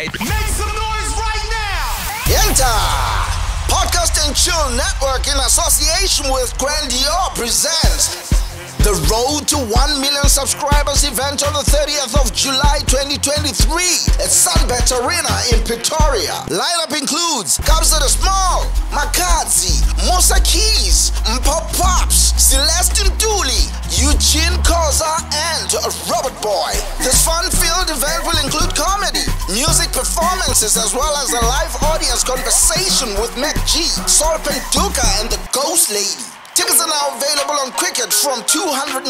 Make some noise right now! Enter! Podcast and Chill Network in association with Grandier presents the Road to 1 Million Subscribers event on the 30th of July 2023 at Sunbet Arena in Pretoria. Lineup includes Kabza De Small, Makhadzi, Musa Keys, Mpho Popps, Celeste Ntuli, Eugene Khoza, and Robot Boy. This fun-filled event will include comedy, music performances, as well as a live audience conversation with Mac G, Sol Phenduka, and the Ghost Lady. Tickets are now available on Quicket from 295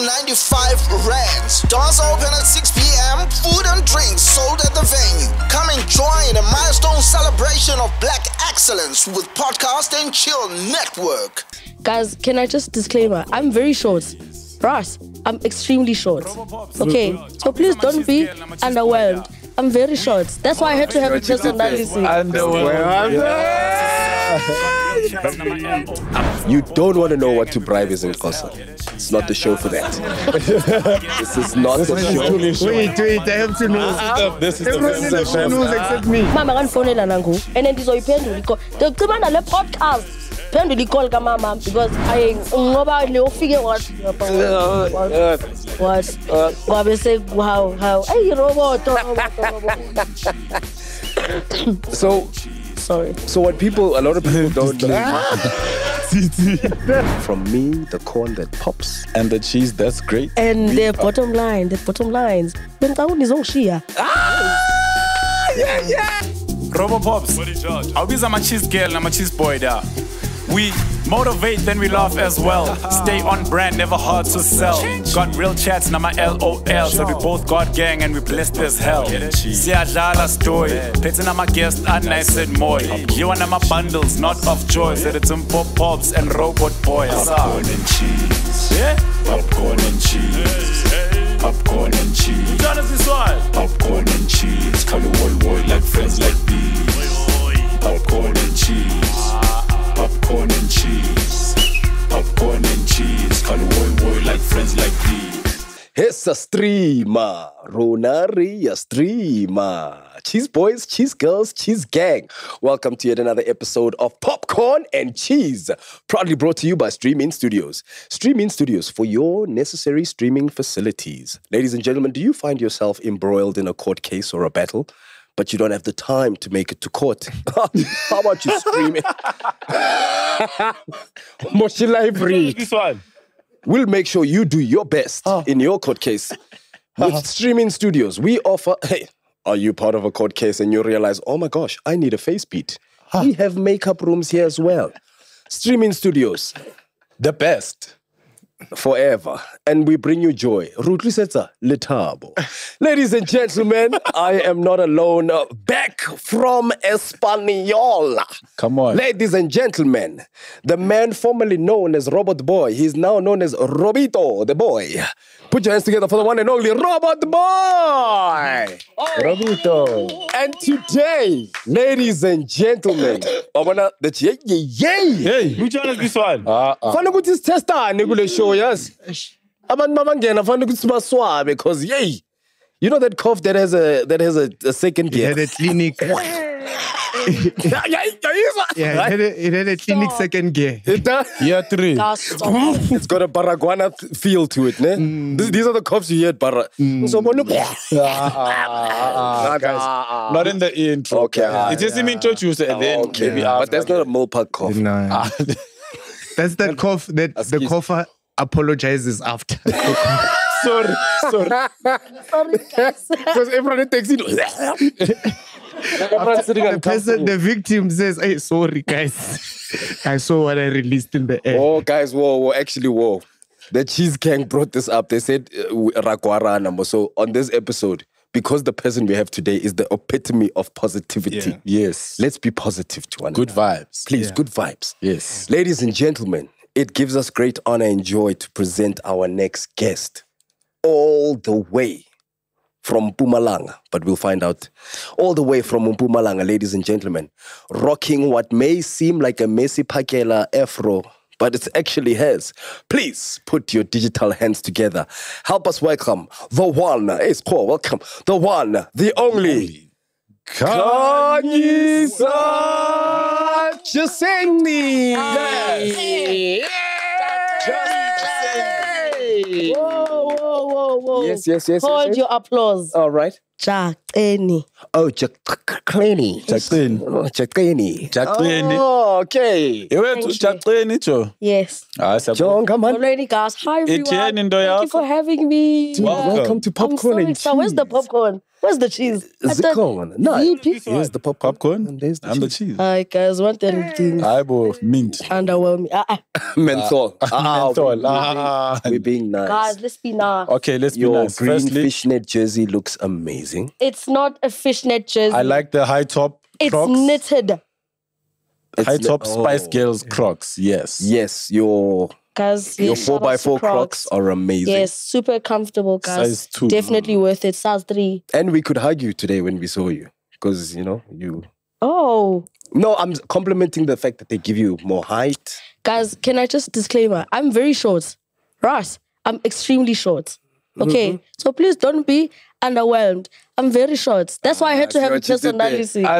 rands. Doors open at 6 p.m. Food and drinks sold at the venue. Come and join a milestone celebration of black excellence with Podcast and Chill Network. Guys, can I just disclaimer? I'm very short. Ross, I'm extremely short. Okay, so please don't be underwhelmed. I'm very short. That's why I had to have a personality. You don't want to know what to bribe is in Kosa. It's not the show for that. this is not the show. Wait, wait, I have to know. This is the Everyone in the show knows except me. mama kandifonela nangu and then ndizoyiphendula icall ndicima nale podcast phendula icall kamama because aye ngoba le ufike wathi wathi wabe se hawu hawu ayi roboto roboto roboto So, sorry so what people, a lot of people don't know. From me, the corn that pops. and the cheese that's great and the bottom line the bottom lines bengicabanga nizongishiya ah, Robopops. Awubiza ama-cheese girl nama-cheese boy da. We motivate, then we laugh as well. Stay on brand, never hard to sell. Got real chats, nama LOL. So we both got gang and we blessed as hell. Siyadlala story. Petting nama guest, and nice and more. You and my bundles, not of joy. Said it's some pop pops and robot boys. Popcorn and cheese. Yeah? Popcorn and cheese. Popcorn and cheese. Popcorn and cheese. Call the world boy like friends like these. Popcorn and cheese. Popcorn and cheese. Popcorn and cheese. Call like friends like these. It's a streamer. Ronari, a streamer. Cheese boys, cheese girls, cheese gang. Welcome to yet another episode of Popcorn and Cheese. Proudly brought to you by Streaming Studios. Streaming Studios for your necessary streaming facilities. Ladies and gentlemen, do you find yourself embroiled in a court case or a battle? But you don't have the time to make it to court. How about you stream it? Moshi Library. this one We'll make sure you do your best ah. in your court case. Ah. With streaming studios, we offer. Hey, are you part of a court case and you realize, oh my gosh, I need a face beat? Ah. We have makeup rooms here as well. Streaming studios, the best forever. And we bring you joy. Rutlisetsa Letabo. Ladies and gentlemen, I am not alone. Uh, Back from Espaniola. Come on. Ladies and gentlemen, the man formerly known as Robot Boy, he's now known as Robito the Boy. Put your hands together for the one and only Robot Boy. Robito And today, ladies and gentlemen, wabona that yay yay yay. one is this one Fanele ukuthi sithestane kule show Oh, yazi. Abantu mabangena fanele ukuthi baswabe because yay. You know that cough that has a that has a, a second It gear. had a clinic. Yeah, yeah, yeah, Yeah, it had a, it had a clinic second gear. It does. year three It's got a Baragwana th- feel to it, ne? Mm. Th- These are the coughs you hear at Barra. So, bona- Nah, guys. not in the intro Okay, ah, it is him introduced and then Okay, maybe ah, but that's not a Milpark cough. No. That's that cough that the cougher apologizes after. sorry sorry Because everyone takes it. Everyone's sitting the person, the victim says, "Hey, sorry, guys, I saw what I released in the air." Oh, guys, whoa, whoa, actually, whoa. The Cheese Gang brought this up. They said uh, Rakwara number. So on this episode, because the person we have today is the epitome of positivity. yes Let's be positive to one good another. vibes Please, good vibes. yes Ladies and gentlemen, it gives us great honor and joy to present our next guest all the way from Mpumalanga, but we'll find out all the way from Mpumalanga, ladies and gentlemen, rocking what may seem like a Messi Pakela Afro, but it's actually his. Please put your digital hands together. Help us welcome the one, eh, hey, Squaw, welcome, the one, the only, Khanyisa Jaceni. Whoa, whoa, whoa, whoa. Yes, yes, yes, Hold yes, yes. your applause. All right. Jaceni. Oh, Jacqueline. Jacqueline. Oh, Jacqueline. Jacqueline. Oh, okay. Yewethu you. uJacqueline jo. Yes. Hayi siyabonga. Jonga man. Already, guys. Hi, everyone. Etienne, Thank you for having me. Welcome. Welcome to I'm so popcorn and excited. Where's the popcorn? Where's the cheese? I thought- Zikon. No. VP? Here's the popcorn. Popcorn. And there's the I'm the cheese. cheese. Hi, guys. One thing things Hayi bo mint. underwhelming. Ah, ah. Menthol. Ah, Menthol. we- Ah. We're being nice. Guys, let's be nice. Okay, let's be nice. Your nice. green Firstly, fishnet jersey looks amazing. It's not a fishnet jersey. I like the high top It's Crocs. knitted. It's high ne- top Spice oh. Girls Crocs. Yes. Yes, your Guys, your four shout by out to four Crocs are amazing. Yes, super comfortable, guys. Size two. Definitely worth it. Size three. And we could hug you today when we saw you because you know you. Oh, No, I'm complimenting the fact that they give you more height. guys, can I just disclaimer? I'm very short. Right. I'm extremely short. Okay. Mm-hmm. So please don't be underwhelmed. I'm very short. That's why I had to I see have a what you did there. personality.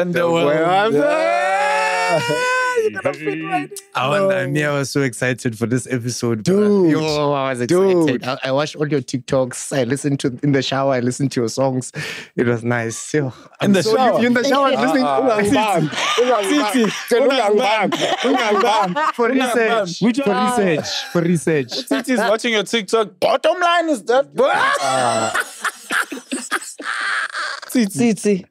I, was, I mean, I was so excited for this episode. bro. Dude. Yo, I was Dude. excited. I, I watched all your TikToks. I listened to in the shower. I listened to your songs. It was nice. Yo, I'm the so- shower? You in the shower listening? Ah. for research. Which For research. For research. Titi's watching your TikTok. Bottom line is that. Ah. Titi. Titi.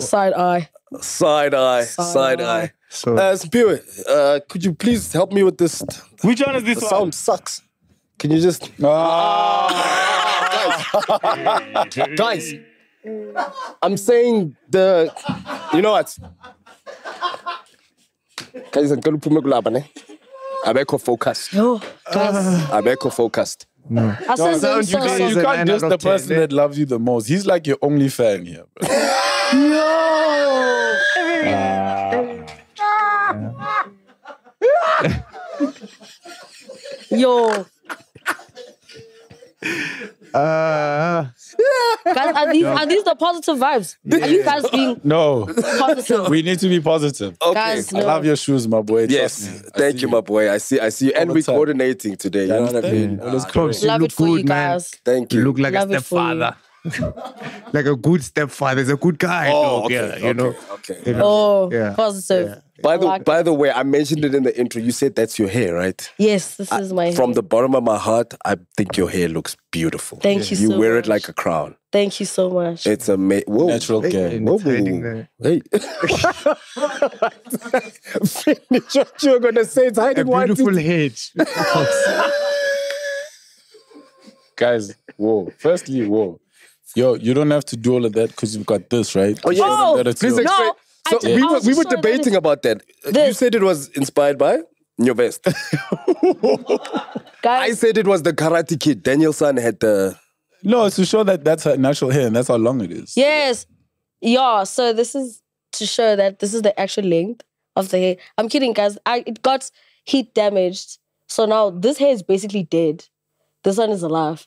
Side eye. Side eye, side eye. So Uh, Spirit, uh, could you please help me with this? Which one is The this one? sound sucks. Can you just, Ah. guys? I'm saying the, you know what? Guys, I'm gonna put my glove on it. Abeko focused. Yo, guys. Abeko focused. I said sound so, you so, guys- so. You can't nine just the of 10, person that loves you the most. He's like your only fan here. bro. Yo. uh, Guys, are these, are these the positive vibes? Are you guys being No, positive? we need to be positive. Okay. Guys, I love your shoes, my boy. Yes, Trust me. I thank see you, my boy. I see, I see you, and we're coordinating today. You know what I mean? All those Ah, clothes. Love look it for you good, man. guys. Thank you you. look like Love a it for stepfather. like a good stepfather. He's a good guy. Oh, dog. okay, yeah, okay, you know. okay. You know? Oh, Yeah. positive. By the by the way, I mentioned it in the intro. You said that's your hair, right? Yes, this is my From hair. the bottom of my heart, I think your hair looks beautiful. Thank you You so wear it like a crown. Thank you so much. It's amazing. Whoa. Natural care. And Whoa, it's hiding there. Hey. Finish what you're gonna say. It's A hiding one beautiful thing. head. Guys, whoa. Firstly, whoa. Yo, you don't have to do all of that because you've got this, right? Oh, yeah. Oh, That Please explain. No, I So did- we were, we were debating it's- about that. You said it was inspired by your vest. I said it was the Karate Kid. Daniel San had the. No, it's to show that that's her natural hair and that's how long it is. yes. Yeah, so this is to show that this is the actual length of the hair. I'm kidding, guys. I it got heat damaged. So now this hair is basically dead. This one is alive.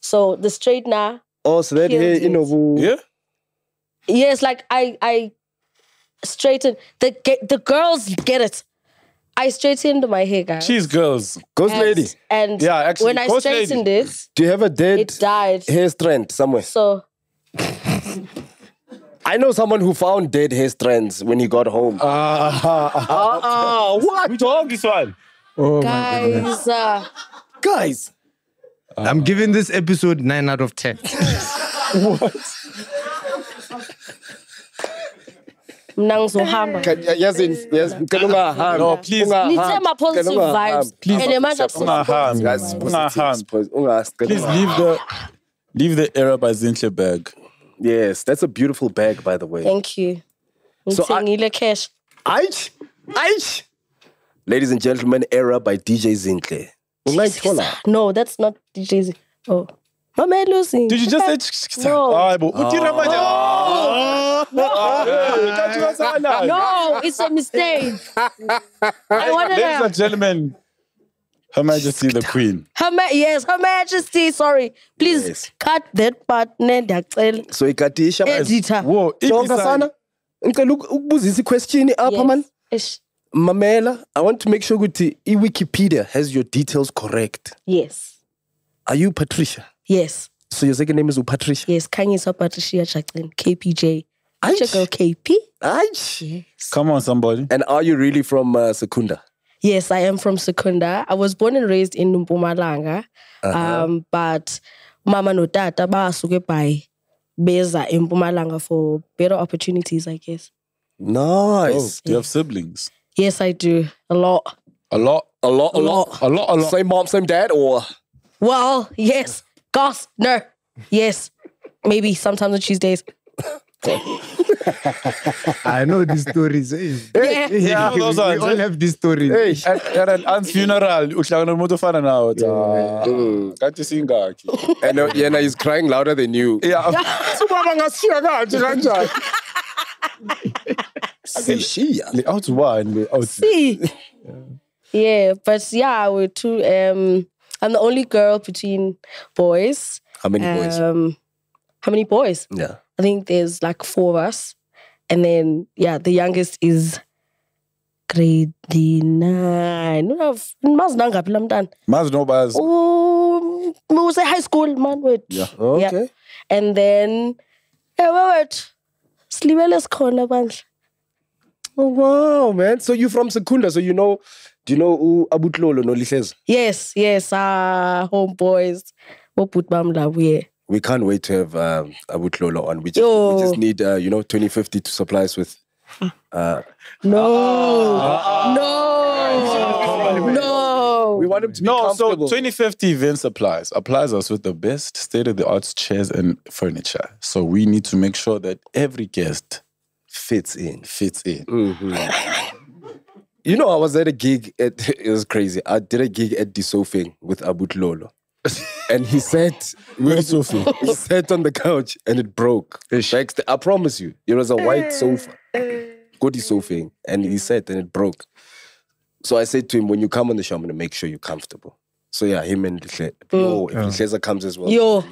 So the straightener, Oh, so that hair, you it. know, Yeah? yes, like I I straightened the ge- the girls get it. I straightened my hair, guys. Cheese girls. Ghost And- lady. And Yeah, actually, when I Ghost Lady. straightened it, Do you have a dead it died. hair strand somewhere? So I know someone who found dead hair strands when he got home. Ah, what? dog this one? Oh my goodness. guys, uh, Guys, I'm giving this episode 9 out of 10. mna ngizohamba. can, yes, in, yes, can ungahambi. No, please. Ungahambi. Nithe ma positive Can ungahambi. vibes. And manje Ungahambi. Guys, it's positive, Ungahambi. it's positive. Ungas- Please leave the leave the era by Zinhle bag. Yes, that's a beautiful bag, by the way. Thank you. So I- Ngithengile cash. Aich, aich. Ladies and gentlemen, Era by DJ Zinhle. Ungayithola? No, that's not DJ. Z. Oh. Mama Lucy. Did you just say No. Hayi bo, uthini manje? No, it's a mistake. I wanted Ladies to. and gentlemen, Her Majesty the Queen. Her Ma- yes, Her Majesty. Sorry, please Yes. cut that part. ndiyacela. So ikatisha Editor. Whoa, Jonga Ibisa- sana. Ngicela uk- ukubuzisa question apha Yes. man. Ish. Mamela, I want to make sure ukuthi i-Wikipedia has your details correct. Yes. Are you Patricia? Yes. So your second name is Patricia? Yes. Khanyisa Patricia Jacqueline. KPJ. Aish. Check out KP. Aish. Come on, somebody. And are you really from uh, Secunda? Yes, I am from Secunda. I was born and raised in Mpumalanga. Um, but mama no tata basuke by beza in Mpumalanga for better opportunities, I guess. Oh, Nice. do you have siblings? Yes, I do. A lot. A lot. A lot, a lot. A lot, a lot. Same mom, same dad, or Well, yes. Gosh, no. Yes. Maybe sometimes on Tuesdays. I know these stories. eh. Yeah. Yeah, those we ones, all eh? have these stories. hey, At, at an aunt's funeral, uhlangana nomuntu ofana nawe. Ah, Kathi singakhi. and uh, Yena is crying louder than you. Yeah. Subaba ngashiya kanje kanjani? Sishiya. Le out one, le out. See? Yeah, but yeah, we're two. Um, I'm the only girl between boys. How many boys? Um, how many boys? Yeah. I think there's like four of us. And then, yeah, the youngest is grade nine. No, mas nangaphi la mntana? Mazi nobazi. Oh, we say high school, man. Wait. Yeah. Okay. And then, yeah, wait. Slibele sikhona bandla. Oh wow, man. So you're from Secunda, so you know, do you know who Abutlolo no Lihleza? Yes, yes, uh, homeboys. Woput bam la yeah. We can't wait to have um, Abutlolo on. We just, Yo. we just need, uh, you know, 2050 to supply us with. Uh, No. no. No. we want him to be No, so 2050 event supplies applies us with the best state of the art chairs and furniture. So we need to make sure that every guest fits in. fits in. Mm-hmm. You know, I was at a gig. At, it was crazy. I did a gig at Disofing with Abut Lolo. and he sat, Where's Sophie? he sat on the couch and it broke. Backsta- I promise you, it was a white eh. sofa. Good Disofing. And he sat and it broke. So I said to him, when you come on the show, I'm going to make sure you're comfortable. So yeah, him and Lihle. Mm. Oh, if Lihleza comes as well. Yo.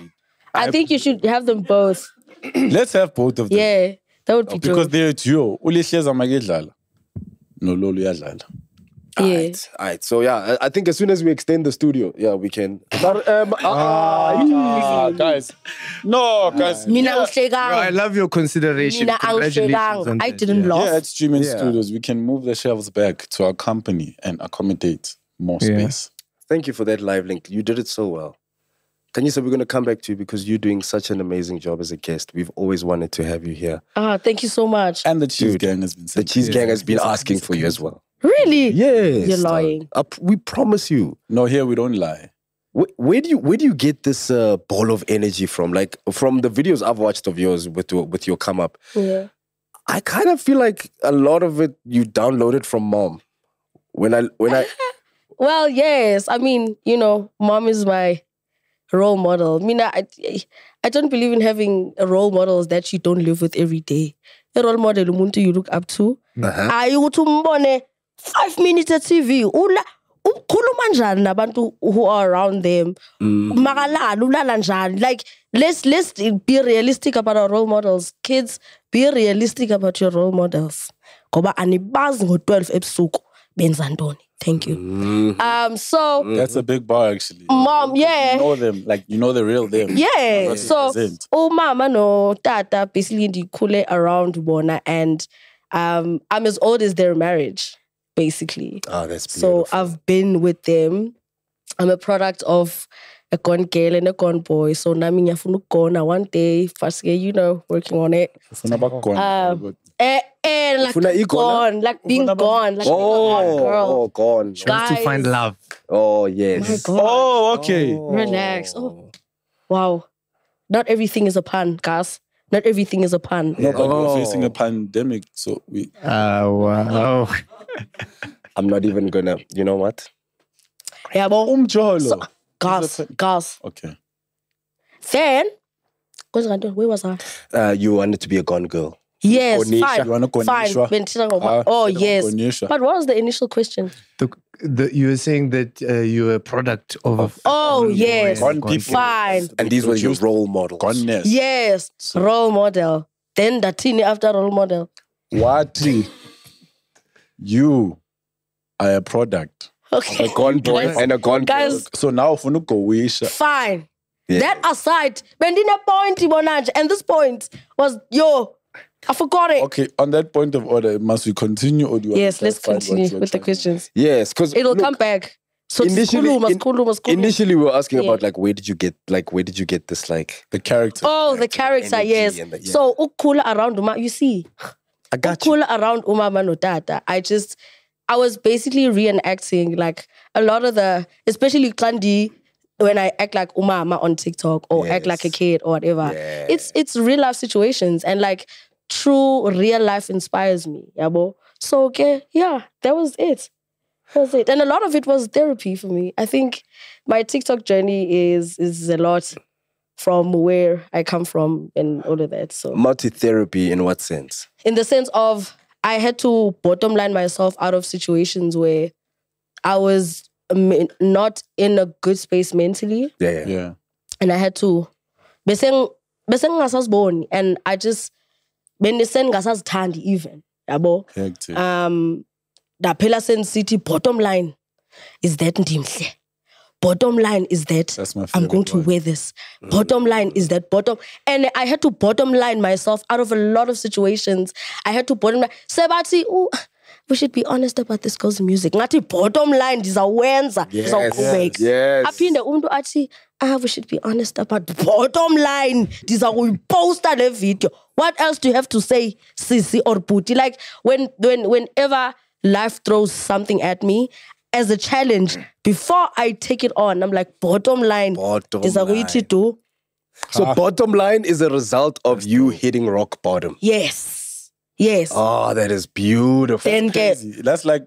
I think you should have them both. Let's have both of them. Yeah. That would be Because they're a duo. Ulihleza makedlala. No lolo uyadlala. Yeah. Alright, alright. So yeah, I, I think as soon as we extend the studio, yeah, we can. But, um, ah, Ah, guys. No, guys. Mina No, I love your consideration. Mina Congratulations I didn't yeah. laugh. Yeah, at Streaming Yeah. Studios, we can move the shelves back to our company and accommodate more Yeah. space. Thank you for that live link. You did it so well. Khanyisa, we're going to come back to you because you're doing such an amazing job as a guest. We've always wanted to have you here. Ah, thank you so much. And the Cheese Dude, Gang has been The. Cheese Gang has been asking for you as well. Really? Yes. You're darling. lying. I p- we promise you. No, here we don't lie. Where, where do you where do you get this uh, ball of energy from? Like from the videos I've watched of yours with your with your come up, Yeah. I kind of feel like a lot of it you downloaded from mom. When I when I Well, yes. I mean, you know, mom is my role model. I mean, I, I don't believe in having role models that you don't live with every day. A role model umuntu you look up to. Uh-huh. Hayi ukuthi umbone five minutes at TV. Ula ukhuluma njani nabantu who are around them. Makalala ulala njani. Like let's let's be realistic about our role models. Kids, be realistic about your role models. Ngoba anibazi ngo-12 ebusuku benza ntoni. Thank you. Um so That's a big bar, actually. mom, yeah. You know them, like you know the real them. Yeah. What So they represent. umama no tata basically ndikhule around bona and um I'm as old as their marriage, basically. Oh, that's beautiful. So I've been with them. I'm a product of a gone girl and a gone boy. So nami ngiyafuna ukugona one day, first you know, working on it. Ufuna bakugona, Um, but- Eh, eh, like Ufuna igona? gone, like being Ufuna ba- gone, like oh, being a girl. oh, gone. Wants to find Guys. love. Oh My yes. God. Oh, okay. Relax. Oh. Wow. Not everything is a pun, guys. Not everything is a pun. No, but Oh. we're facing a pandemic, so we. Uh, wow. I'm not even gonna. You know what? Yeah, but Umjolo. gas, gas. Okay. Then, what's I doing? Where was I? Uh, you wanted to be a gone girl. Yes, Gonisha. fine. You fine. Gonishwa? Bendithanda Ah, oh, Gonishwa. yes. But what was the initial question? The, the, you were saying that uh, you're a product of. Oh, yes. Boy, Gone Gone people. Fine. And these were your role models. Goneness. Yes, role model. Then the teeny after role model. What? you are a product. Okay. A gone boy Guys, and a gone girl. guys, So now ufuna ukugowisha. fine. Yeah. That aside, bendine point ibonanje, and this point was yo. I forgot it. Okay, on that point of order, must we continue or do you Yes, let's continue with the questions. Yes, because It'll come back. So initially- in- Initially, we were asking Yeah. about like where did you get like where did you get this like The character. Oh, the character, yes. the- yeah. So ukula around uma, you see, I got you. around umama no tata. I just, I was basically reenacting like a lot of the, especially Klandi, when I act like umama on TikTok or act like a kid or whatever. It's it's real life situations and like true real life inspires me. Yabo. So okay, yeah, that was it. That was it. And a lot of it was therapy for me. I think my TikTok journey is is a lot from where I come from and all of that. So Multi therapy in what sense? in the sense of I had to bottom line myself out of situations where I was not in a good space mentally Yeah, yeah. Yeah. and I had to bese ng- bese ngingasaziboni and I just bese ngingasazithandi even yabo Hectic. um ndaphela senisithi bottom line is that ndimhle bottom line is that I'm going to one. wear this. Bottom line is that bottom, and I had to bottom line myself out of a lot of situations. I had to bottom line. Sebati, ooh, we should be honest about this girl's music. Ngathi bottom line ndizawenza, ndizawuqhubeka. yes. Aphinde umuntu athi, ah, we should be honest about the bottom line. Ndizakuyiposta le video. What else do you have to say, sisi or puti? Like when when whenever life throws something at me as a challenge, mm. before I take it on, I'm like, bottom line. Bottom ndizakuyithi line. do. So bottom line is a result of you hitting rock bottom. Yes. Yes. Oh, that is beautiful. then. That's like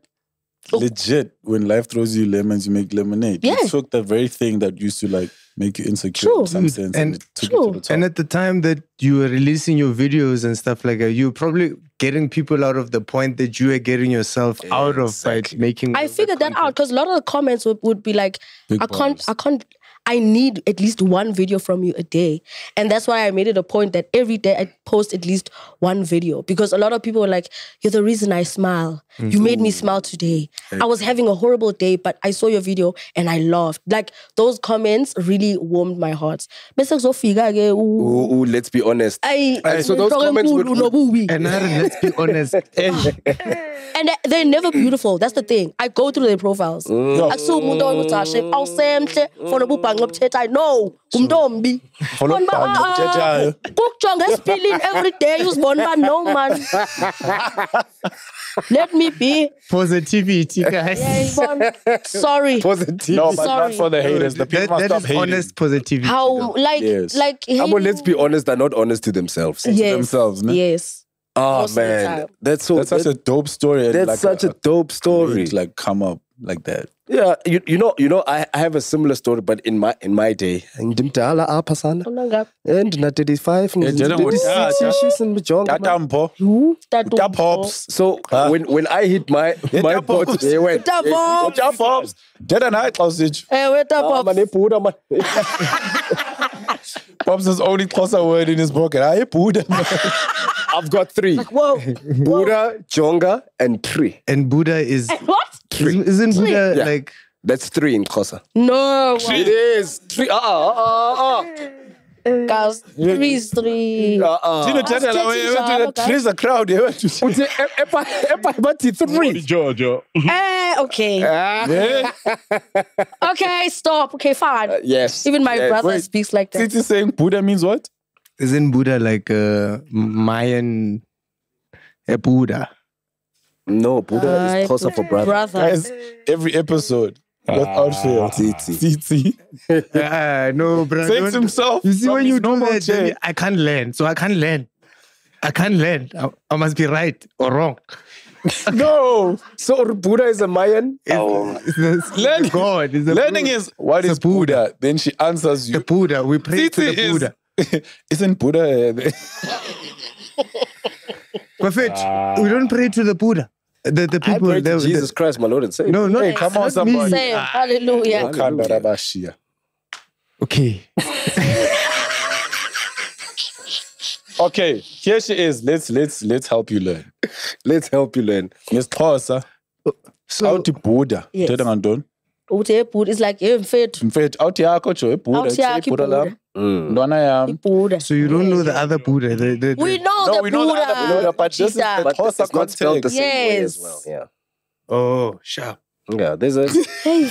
Oh. legit. When life throws you lemons, you make lemonade. Yeah. You took the very thing that used to like make you insecure True. in some mm. sense and, And- it took True. it to the top. And at the time that you were releasing your videos and stuff like that, you were probably getting people out of the point that you were getting yourself out of by making. I figured that out because a lot of the comments would, would be like, Big I can't, bars. I can't, I need at least one video from you a day. And that's why I made it a point that every day I post at least one video because a lot of people were like, You're the reason I smile. You made me smile today. I was having a horrible day, but I saw your video and I laughed. Like those comments really warmed my heart. Bese kuzofika ke u- Ooh, ooh, let's be honest. Ay, And so those comments would- enkulu. And let's be honest. Eh. And they- they're never beautiful. That's the thing. I go through their profiles. Mm. Akusiwo umuntu owakuthi "Ashe, awusemhle fona ububhanqa obuthethayo. No, ngumntu ombi. Fona Bona uba, ububhanqa ah, obuthethayo. Kukujonga esipilini every day uzibona uba no man. Let me be. Positivity, guys. Yayibona? Sorry. Positive. no, but Sorry. not for the haters. The people That, must that stop is hating honest positivity. How like Yes. like hating- but let's be honest, they're not honest to themselves. yes. themselves, ne? Yes. Oh Most man, that's so. That's such that- a dope story. that's like such a, dope story. great, like come up like that. Yeah, you, you know, you know, I, I have a similar story, but in my in my day, ndimdala apha sana, Unanga- and na 35, Yeah, Jada was- ndina- yeah, she's in Mjonga, man. Tatampo. Who? Tatu- Tap hops. So when when I hit my my tap bot, hops. they went. Tap hops. Tap hops. Jada and I sausage. Eh, wait up, "Ah, up. man, Buddha, man." Pops is only Xhosa word in his pocket. Aye, Buddha. I've got three: Whoa. Buddha, Jonga, and tree. And Buddha is. What? Isn't, isn't Buddha Yeah. like. That's three in Xhosa. No. It is three. Uh uh uh uh. Guys, three is three. uh, uh. Dino Tata, That's we went to the guys. trees, crowd. They went to Uthi, "E- epa epa bathi three. Georgia. Eh, okay. Okay, stop. Okay, fine. Yes. Even my yes. brother wait. speaks like that. Titi saying Buddha means what? Isn't Buddha like a Mayan. A Buddha? No, Buddha Uh, is Xhosa for brother. Brother. Guys, every episode, without fail. Titi. Titi. Ah, no, bro. Takes don't- himself. You see, when you do normal that, then. I can't learn. So I can't learn. I can't learn. I, I must be right or wrong. No. So Buddha is a Mayan. Oh. it's the, it's Learning- God. It's the Learning Buddha. is what It's is Buddha. Buddha? Then she answers you. the. Buddha. We pray to the is Buddha. isn't Buddha? uh, Prophet, we don't pray to the Buddha. The, the I people. pray to Jesus the- Christ, my Lord and Savior. no, not, Hey, come on, somebody. me. Same. Ah. Hallelujah. Kanda. Okay. Okay, here she is. Let's let's let's help you learn. Let's help you learn. Miss Xhosa, oh, So, awuthi Buddha. Yes. Thetha ngantoni? Uthi ebhuda is like hey mfethu. Mfethu awuthi yakho jo eBuddha. Awuthi yakho Buddha iBuddha. lam. Ntwana yam. So you don't know the other Buddha. The, the, the, We know No, the we know the Buddha. other Buddha, but this is Jesus. the But Xhosa it's the context. same way as Yes. well. Yeah. oh, sharp. Yeah, there's a Hey.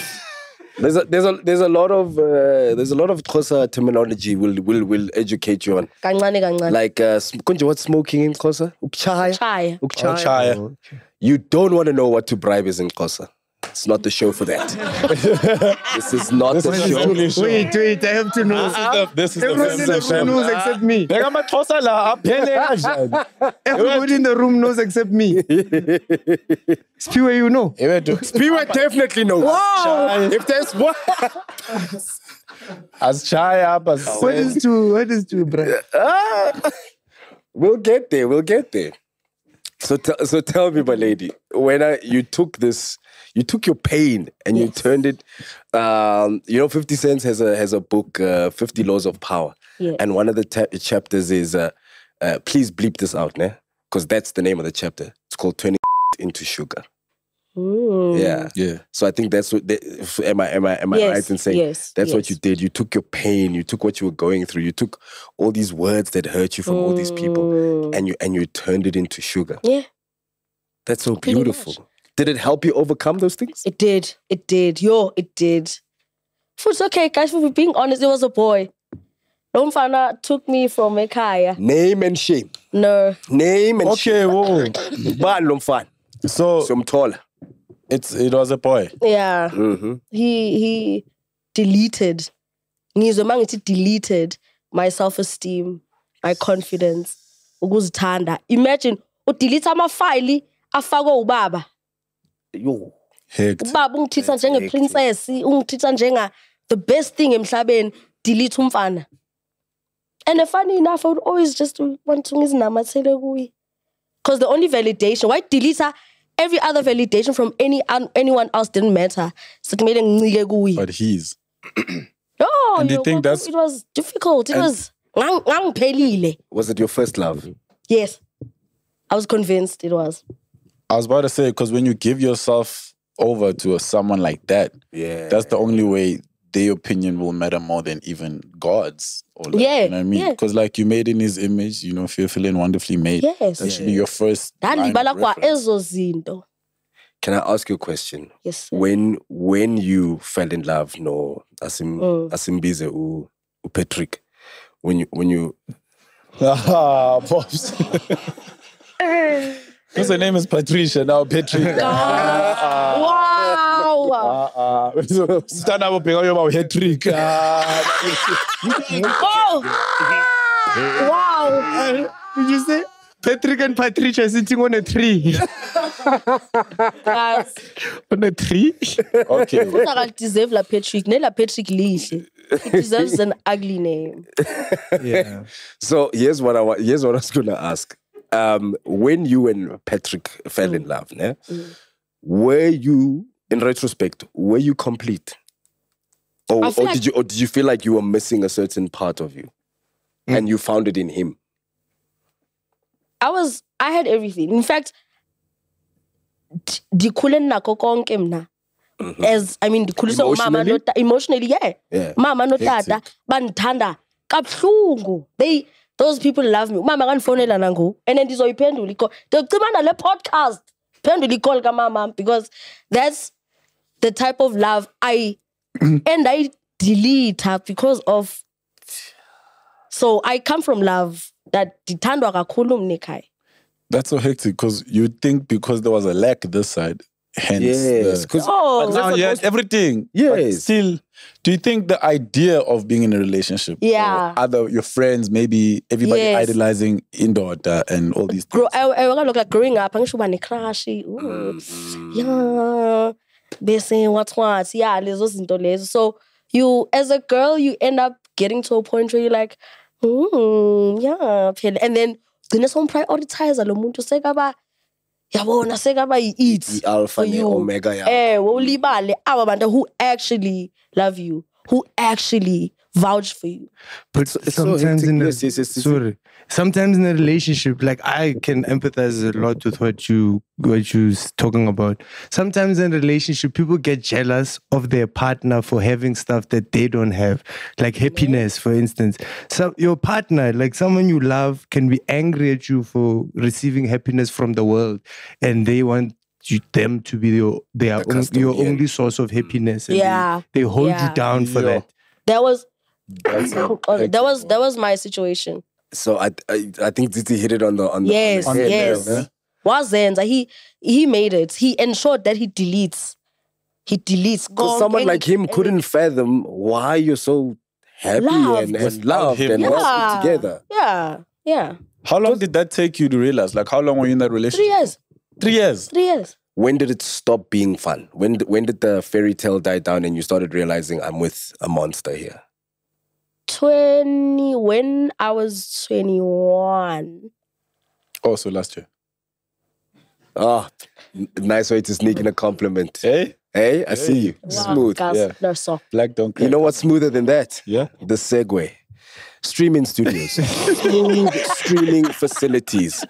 there's a there's a there's a lot of uh, there's a lot of Xhosa terminology will will will educate you on. Kancane kancane. Like uh sm- kunje what smoking in Xhosa? Ukuchaya. Chaya. Ukuchaya. Chaya. Oh, You don't want to know what to bribe is in Xhosa. It's not the show for that. this is not the is show. truly show. Wait, wait, I have to know. This is the Everyone in the this is the room knows except me. Beka amaXhosa la aphele kanjani? Everybody in the room knows except me. Spiwe, you know. Ewethu, Spiwe definitely knows. If there's one, asichaya apha What sise- is to what is to Brian? Ah, we'll get there. We'll get there. So, t- so tell me, my lady, when I, you took this, you took your pain and you turned it. Um, you know, Fifty Cent has a has a book, uh, Fifty Laws of Power, Yes. and one of the ta- chapters is, uh, uh, please bleep this out, ne? Because that's the name of the chapter. It's called Turning into Sugar. Mm. Yeah. Yeah. So I think that's what. They, am I am I am I Yes, right in saying yes, that's what you did? You took your pain, you took what you were going through, you took all these words that hurt you from all these people, Mm. and you and you turned it into sugar. Yeah, That's so Pretty beautiful. much. Did it help you overcome those things? it did. It did. Yo, it did. It's okay, guys. For being honest, it was a boy. Lomfana took me from a Ekaya. Name and shame. No. Name and Okay, shame. whoa. Ban lomfana. So Somthola. it's it was a boy. Yeah. Mm-hmm. He he deleted. Ngizwe mangithi deleted my self-esteem, my confidence, ukuzithanda. Imagine udelete amafile afakwe ubaba. Yo. Hecked. Ubaba ungithitha njenge-princess, ungithitha njenga the best thing emhlabeni, delete umfana. And funny enough, I would always just want to ngizinamathele kuye. Because the only validation, why delete her? Every other validation from any anyone else didn't matter. So kumele ngincike kuye. But he's No, And you think but that's- it was difficult. It was ngangiphelile. Was it your first love? Yes. I was convinced it was. I was about to say because when you give yourself over to someone like that, Yeah. that's the only way their opinion will matter more than even God's. Or like, Yeah, you know what I mean? yeah. Because like you made in His image, you know, fearfully and wonderfully made. Yes. that should be your first. line of Ndalibala kwa reference. ezo zinto. Can I ask you a question? Yes. sir. When when you fell in love, no, Asim Mm. Asimbize u, u Patrick. When you when you Ah, pops. Because her name is Patricia now, Patrick. Wow. Ah, stand up, big your head trick. Oh. Wow. Did you say Patrick and Patricia sitting on a tree? Guys, on a tree? Okay. I deserve la Patrick. Ne la Patrick lihle. He deserves an ugly name. yeah. So here's what I wa- here's what I was gonna ask. Um, when you and Patrick fell Mm. in love, ne, were you, in retrospect, were you complete, or, or like- did you or did you feel like you were missing a certain part of you, Mm. and you found it in him? I was I had everything. In fact, ndikhule nako konke mna. As I mean, ndikhuliswe umama Emotionally? nota emotionally, yeah. Yeah. Mama notata bandithanda kabuhlungu. They those people love me. Umama kandifonela nangoku and then ndizoyiphendula icall. Ndiyocimana le podcast. Phendula icall kamama because that's the type of love I and I delete her because of so I come from love that ndithandwa kakhulu mnikhaya. That's so hectic because you think because there was a lack this side, hence. Yes, the- because Oh, But now you had everything. But Yes. still, do you think the idea of being in a relationship, or Yeah. other your friends, maybe everybody Yes. idolizing indoor and all these grow, things. I, I kaloku like growing up angisho uba necrush ooh, yeah bese what what yeah lezo zinto lezo so you as a girl you end up getting to a point where you're like mm, yeah and then gcine somprioritizer lo muntu sekaba yabona sekaba yi-it I-alpha for you ne-omega yakho. eh wolibale aba bantu who actually love you who actually vouch for you But so sometimes hectic. in a, Yes, yes, yes, yes. sorry, sometimes in a relationship, like I can empathize a lot with what you what you s- talking about. Sometimes in a relationship, people get jealous of their partner for having stuff that they don't have, like mm-hmm. happiness, for instance. So your partner, like someone you love, can be angry at you for receiving happiness from the world, and they want. You, them to be your their The own, your custodian. only source of mm. happiness. and they- Yeah, they, hold yeah. you down for Yeah. that. that was that was that was my situation So I, I I think Titi hit it on the on the yes on the head yes there, yeah? wazenza he he made it he ensured that he deletes he deletes Because someone like him couldn't fathom why you're so happy Loved. and, and Without loved him. and well Yeah. put together. yeah yeah How long did that take you to realize? Like, how long were you in that relationship? three years Three years. three years When did it stop being fun? When when did the fairy tale die down and you started realizing I'm with a monster here? 20 when i was 21 Also last year. Ah, n- nice way to sneak in a compliment. Hey, Hey, I see you. Wow, Smooth. guys, yeah. no so black don't You know what's smoother than that? Yeah. The Segway. Streaming studios. Smooth streaming facilities.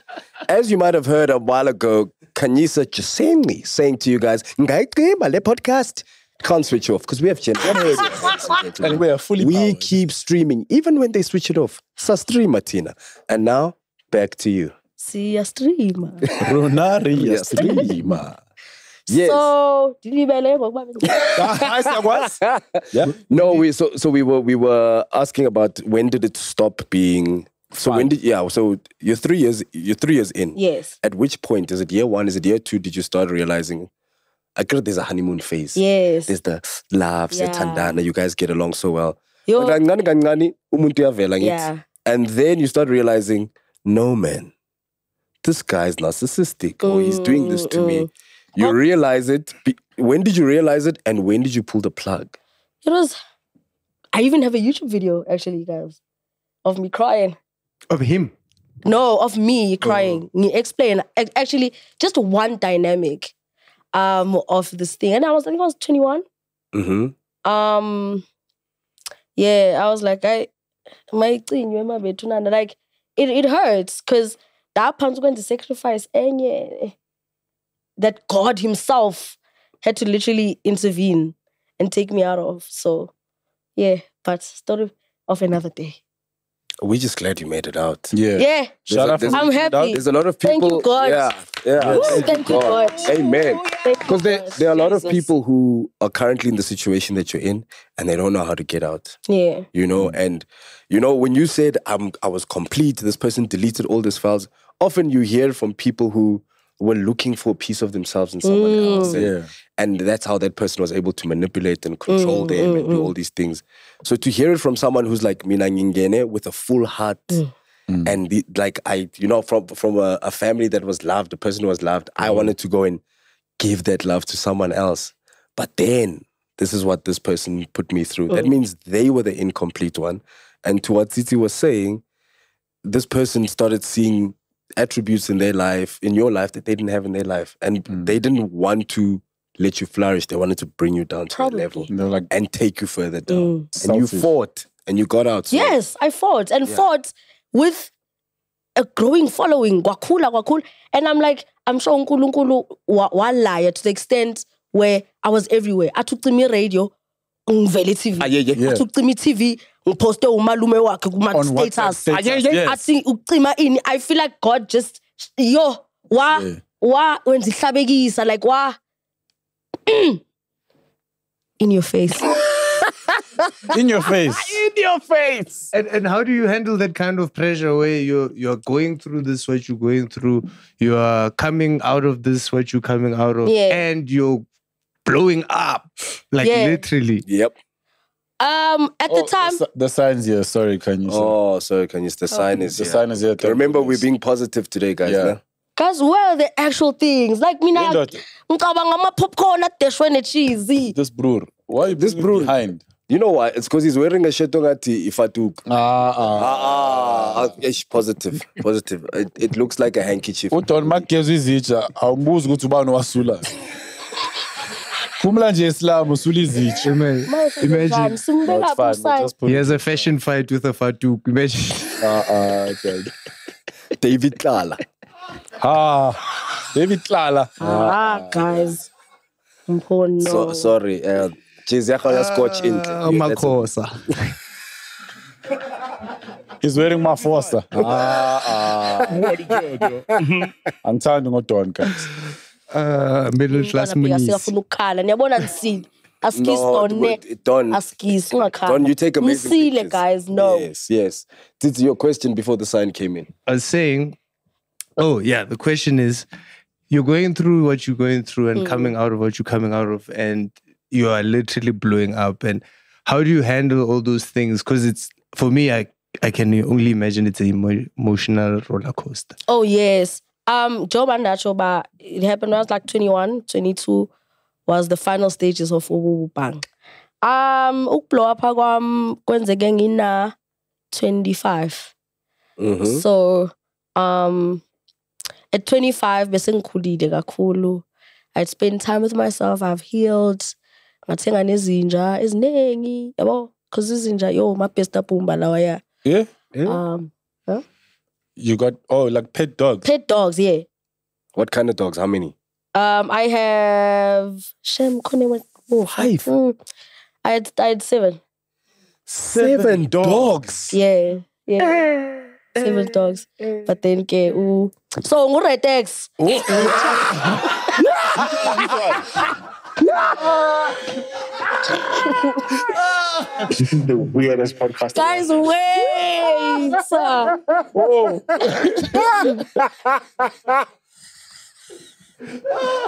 As you might have heard a while ago, Khanyisa Jaceni saying to you guys, "Ngayicima le podcast. Can't switch off because we have gen- And we are fully We powered. keep streaming, even when they switch it off. Sa stream, Martina. And now, back to you. see a stream Ronari Yes. streamer. Yes. so dilibele ngokuba Yeah. No, we so so we were we were asking about when did it stop being so when did yeah so you're three years you're three years in yes at which point is it year one is it year two did you start realizing I guess there's a honeymoon phase. Yes. There's the love Yeah. sethandana you guys get along so well. Yo, But kancane kancane, umuntu uyavela ngithi. yeah. And then you start realizing no man this guy's narcissistic or he's doing this to me. Mm, you realize it when did you realize it and when did you pull the plug? It was i even have a youtube video actually guys of me crying. Of him. No, of me crying. Me explain. Actually, just one dynamic um of this thing. And I was I think I was 21. mm-hmm. Um yeah, I was like, I my thing, you my like it, it hurts because that pants going to sacrifice enye that God Himself had to literally intervene and take me out of. So yeah, but story of another day. We're just glad you made it out. Yeah. Yeah. Shout out There's for I'm reaching out. happy. There's a lot of Thank you, people. God. Yeah, yeah. Ooh, thank you, God. Amen. Because there, there are a lot of people who are currently in the situation that you're in, and they don't know how to get out. Yeah. You know, and you know when you said I'm, I was complete. This person deleted all these files. Often you hear from people who were looking for a piece of themselves in someone Mm. else, and, Yeah. and that's how that person was able to manipulate and control mm, them and do mm, all mm. these things. So to hear it from someone who's like Mina Ngingene with a full heart. And the, like I, you know, from from a, a family that was loved, a person who was loved, I wanted to go and give that love to someone else. But then this is what this person put me through. That means they were the incomplete one. And to what Titi was saying, this person started seeing attributes in their life, in your life, that they didn't have in their life. And mm. they didn't want to let you flourish. They wanted to bring you down to Probably. a level They're like, and take you further down. Mm. And you fought and you got out. So Yes, I fought and fought with a growing following. Gwakula, gwakula. And I'm like, I'm sure uNkulunkulu wa- liar to the extent where I was everywhere. I took to me radio, ngivele TV. Yeah, yeah. Yeah. Athi TV, ngiposte umalume wakhe kuma On WhatsApp status. status. Athi ucima ini. I feel like God just yo wa Yeah. wa wenza ihlabekisa like wa face. in your face. in your face. And, and how do you handle that kind of pressure where you're you're going through this what you're going through, you are coming out of this what you're coming out of, Yeah. and you're blowing up, like Yeah. literally. Yep. Um, at the Oh, time, The, the signs here. Sorry, can you say? Oh, sorry, can you? The sign is the here. sign is here. Thank Remember, we're goodness. being positive today, guys. Yeah. nah? guys, where are the actual things? Like mina, Indoda, ngicabanga ama popcorn adeshwe ne cheese. This brewer. Why you This this brewer- behind? You know why? It's because he's wearing a shirt ongati ifatuk. Ah, ah. Ah, ah, ish, positive, positive. It, it looks like a handkerchief. udon makugezwa izitsha awubuzi ukuthi ubani wasula phumula nje islam usula izitsha Imagine Simbeka It's fine, we'll upside. just put he has a fashion fight with a fatuk. Imagine. Ah, ah, okay. David Kala. ah david klala Ah, guys. Mpono. So, sorry. Uh, jezi yakho ya scotch in. Ah, Makosa. he's wearing mafosa ah, ah. angithandi ngodon guys Uh, middle class Umntwana money. sikafuna ukukhala niyabona nisile asikisi donne Don. asikisi ungakhala Don, you take amazing nisile guys no Yes, yes. This is your question before the sign came in. I was saying, oh yeah, the question is, you're going through what you're going through and coming out of what you're coming out of, and you are literally blowing up. And how do you handle all those things? Because it's for me, I I can only imagine it's an emo- emotional roller coaster. oh yes um Joe Bandacho ba it happened when I was like 21 22 was the final stages of ububang um ukublow up kwam kwenzeke ngina 25 Mhm. So um at 25 bese ngikhulile kakhulu. I'd spent time with myself, I've healed. Ngathenga nezinja eziningi, yabo? Cause izinja yo my best abumba lawa ya. yeah Um you got oh like pet dogs pet dogs, yeah. What kind of dogs? How many? Um I have Shem khona what oh, Five. mm, I had I had seven. Seven dogs. Yeah. Yeah. Seven dogs. But then ke ooh. So nguretex. the weirdest podcast. Guys, wait.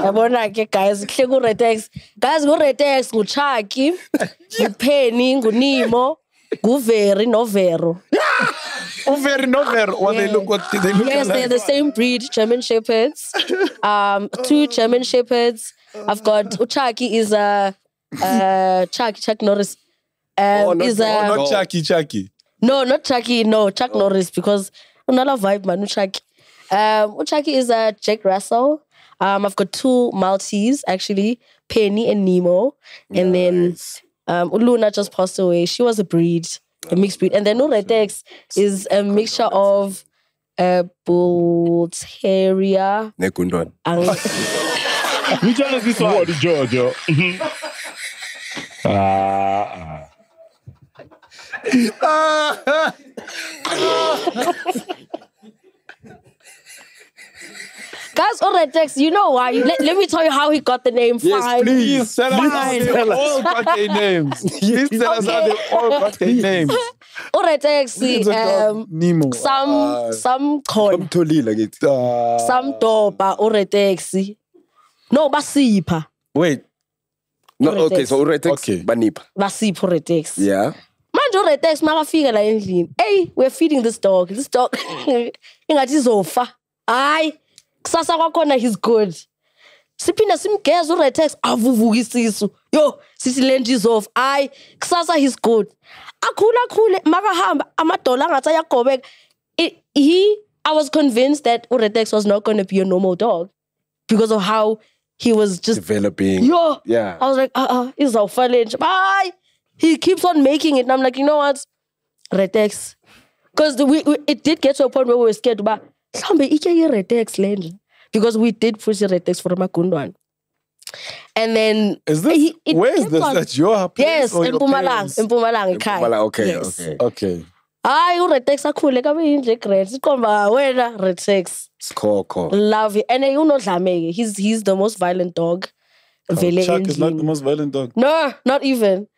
Yabona ke guys, kuhle ku-Retex. Guys, ku-Retex nguChucky, nguPenny, ngunimo, nguveri novero. very no very what they look what they look Yes, they're the same breed, German Shepherds. Um, two German Shepherds. I've got Uchaki is a uh, Chuck Chuck Norris. Um, Oh, not- is oh, a not chucky chucky no, not Chucky. No, Chuck Norris because another vibe, man. Chucky. Um, Chucky is a Jack Russell. Um, I've got two Maltese actually, Penny and Nemo, and then um, Luna just passed away. She was a breed, a mixed breed, and then Uretex is a mixture of a bull terrier. And Which one is this one? the judge, yo. ah, guys, Uretex, you know why? Let, let me tell you how he got the name. Yes, Fine. please tell us how they all got their names please tell us how they all got their names Uretex, It's a um, Nemo some Ah, some corn. Mtholile ngithi. ah. some doba uretex no basipha Wait. No, Uretex. okay, so Uretex Okay. Banipa. basipha uretex Yeah. manje uretex makafika la endlini hey we're feeding this dog this dog ingathi izofa hayi kusasa kwakhona he's good siphinde simgeza uretex avuvuka isisu yo sithi le nto izofa hayi kusasa he's good akhule akhule makahamba amadola angathi ayagobeka I- he i was convinced that uretex was not going to be a normal dog because of how he was just Developing. yo Yeah. I was like, uh uh, izawufa le nje. Bye. He keeps on making it. And I'm like, you know what? Retex. Because we, we it did get to a point where we were scared about mhlambe ike i-retex le nje. Because we did push the Retex for Magundwan. And then is this he- where is this on- at your place Yes, in Pumalang. Mpumalanga, in Mpumalanga ekhaya. Mpumalanga, okay, yes. okay. okay Hayi uretex akhule kabe yinje great. Sikhomba wena retex. Skoko. Love it. And unodlame He's he's the most violent dog. Vele Chuck is not the most violent dog No, not even.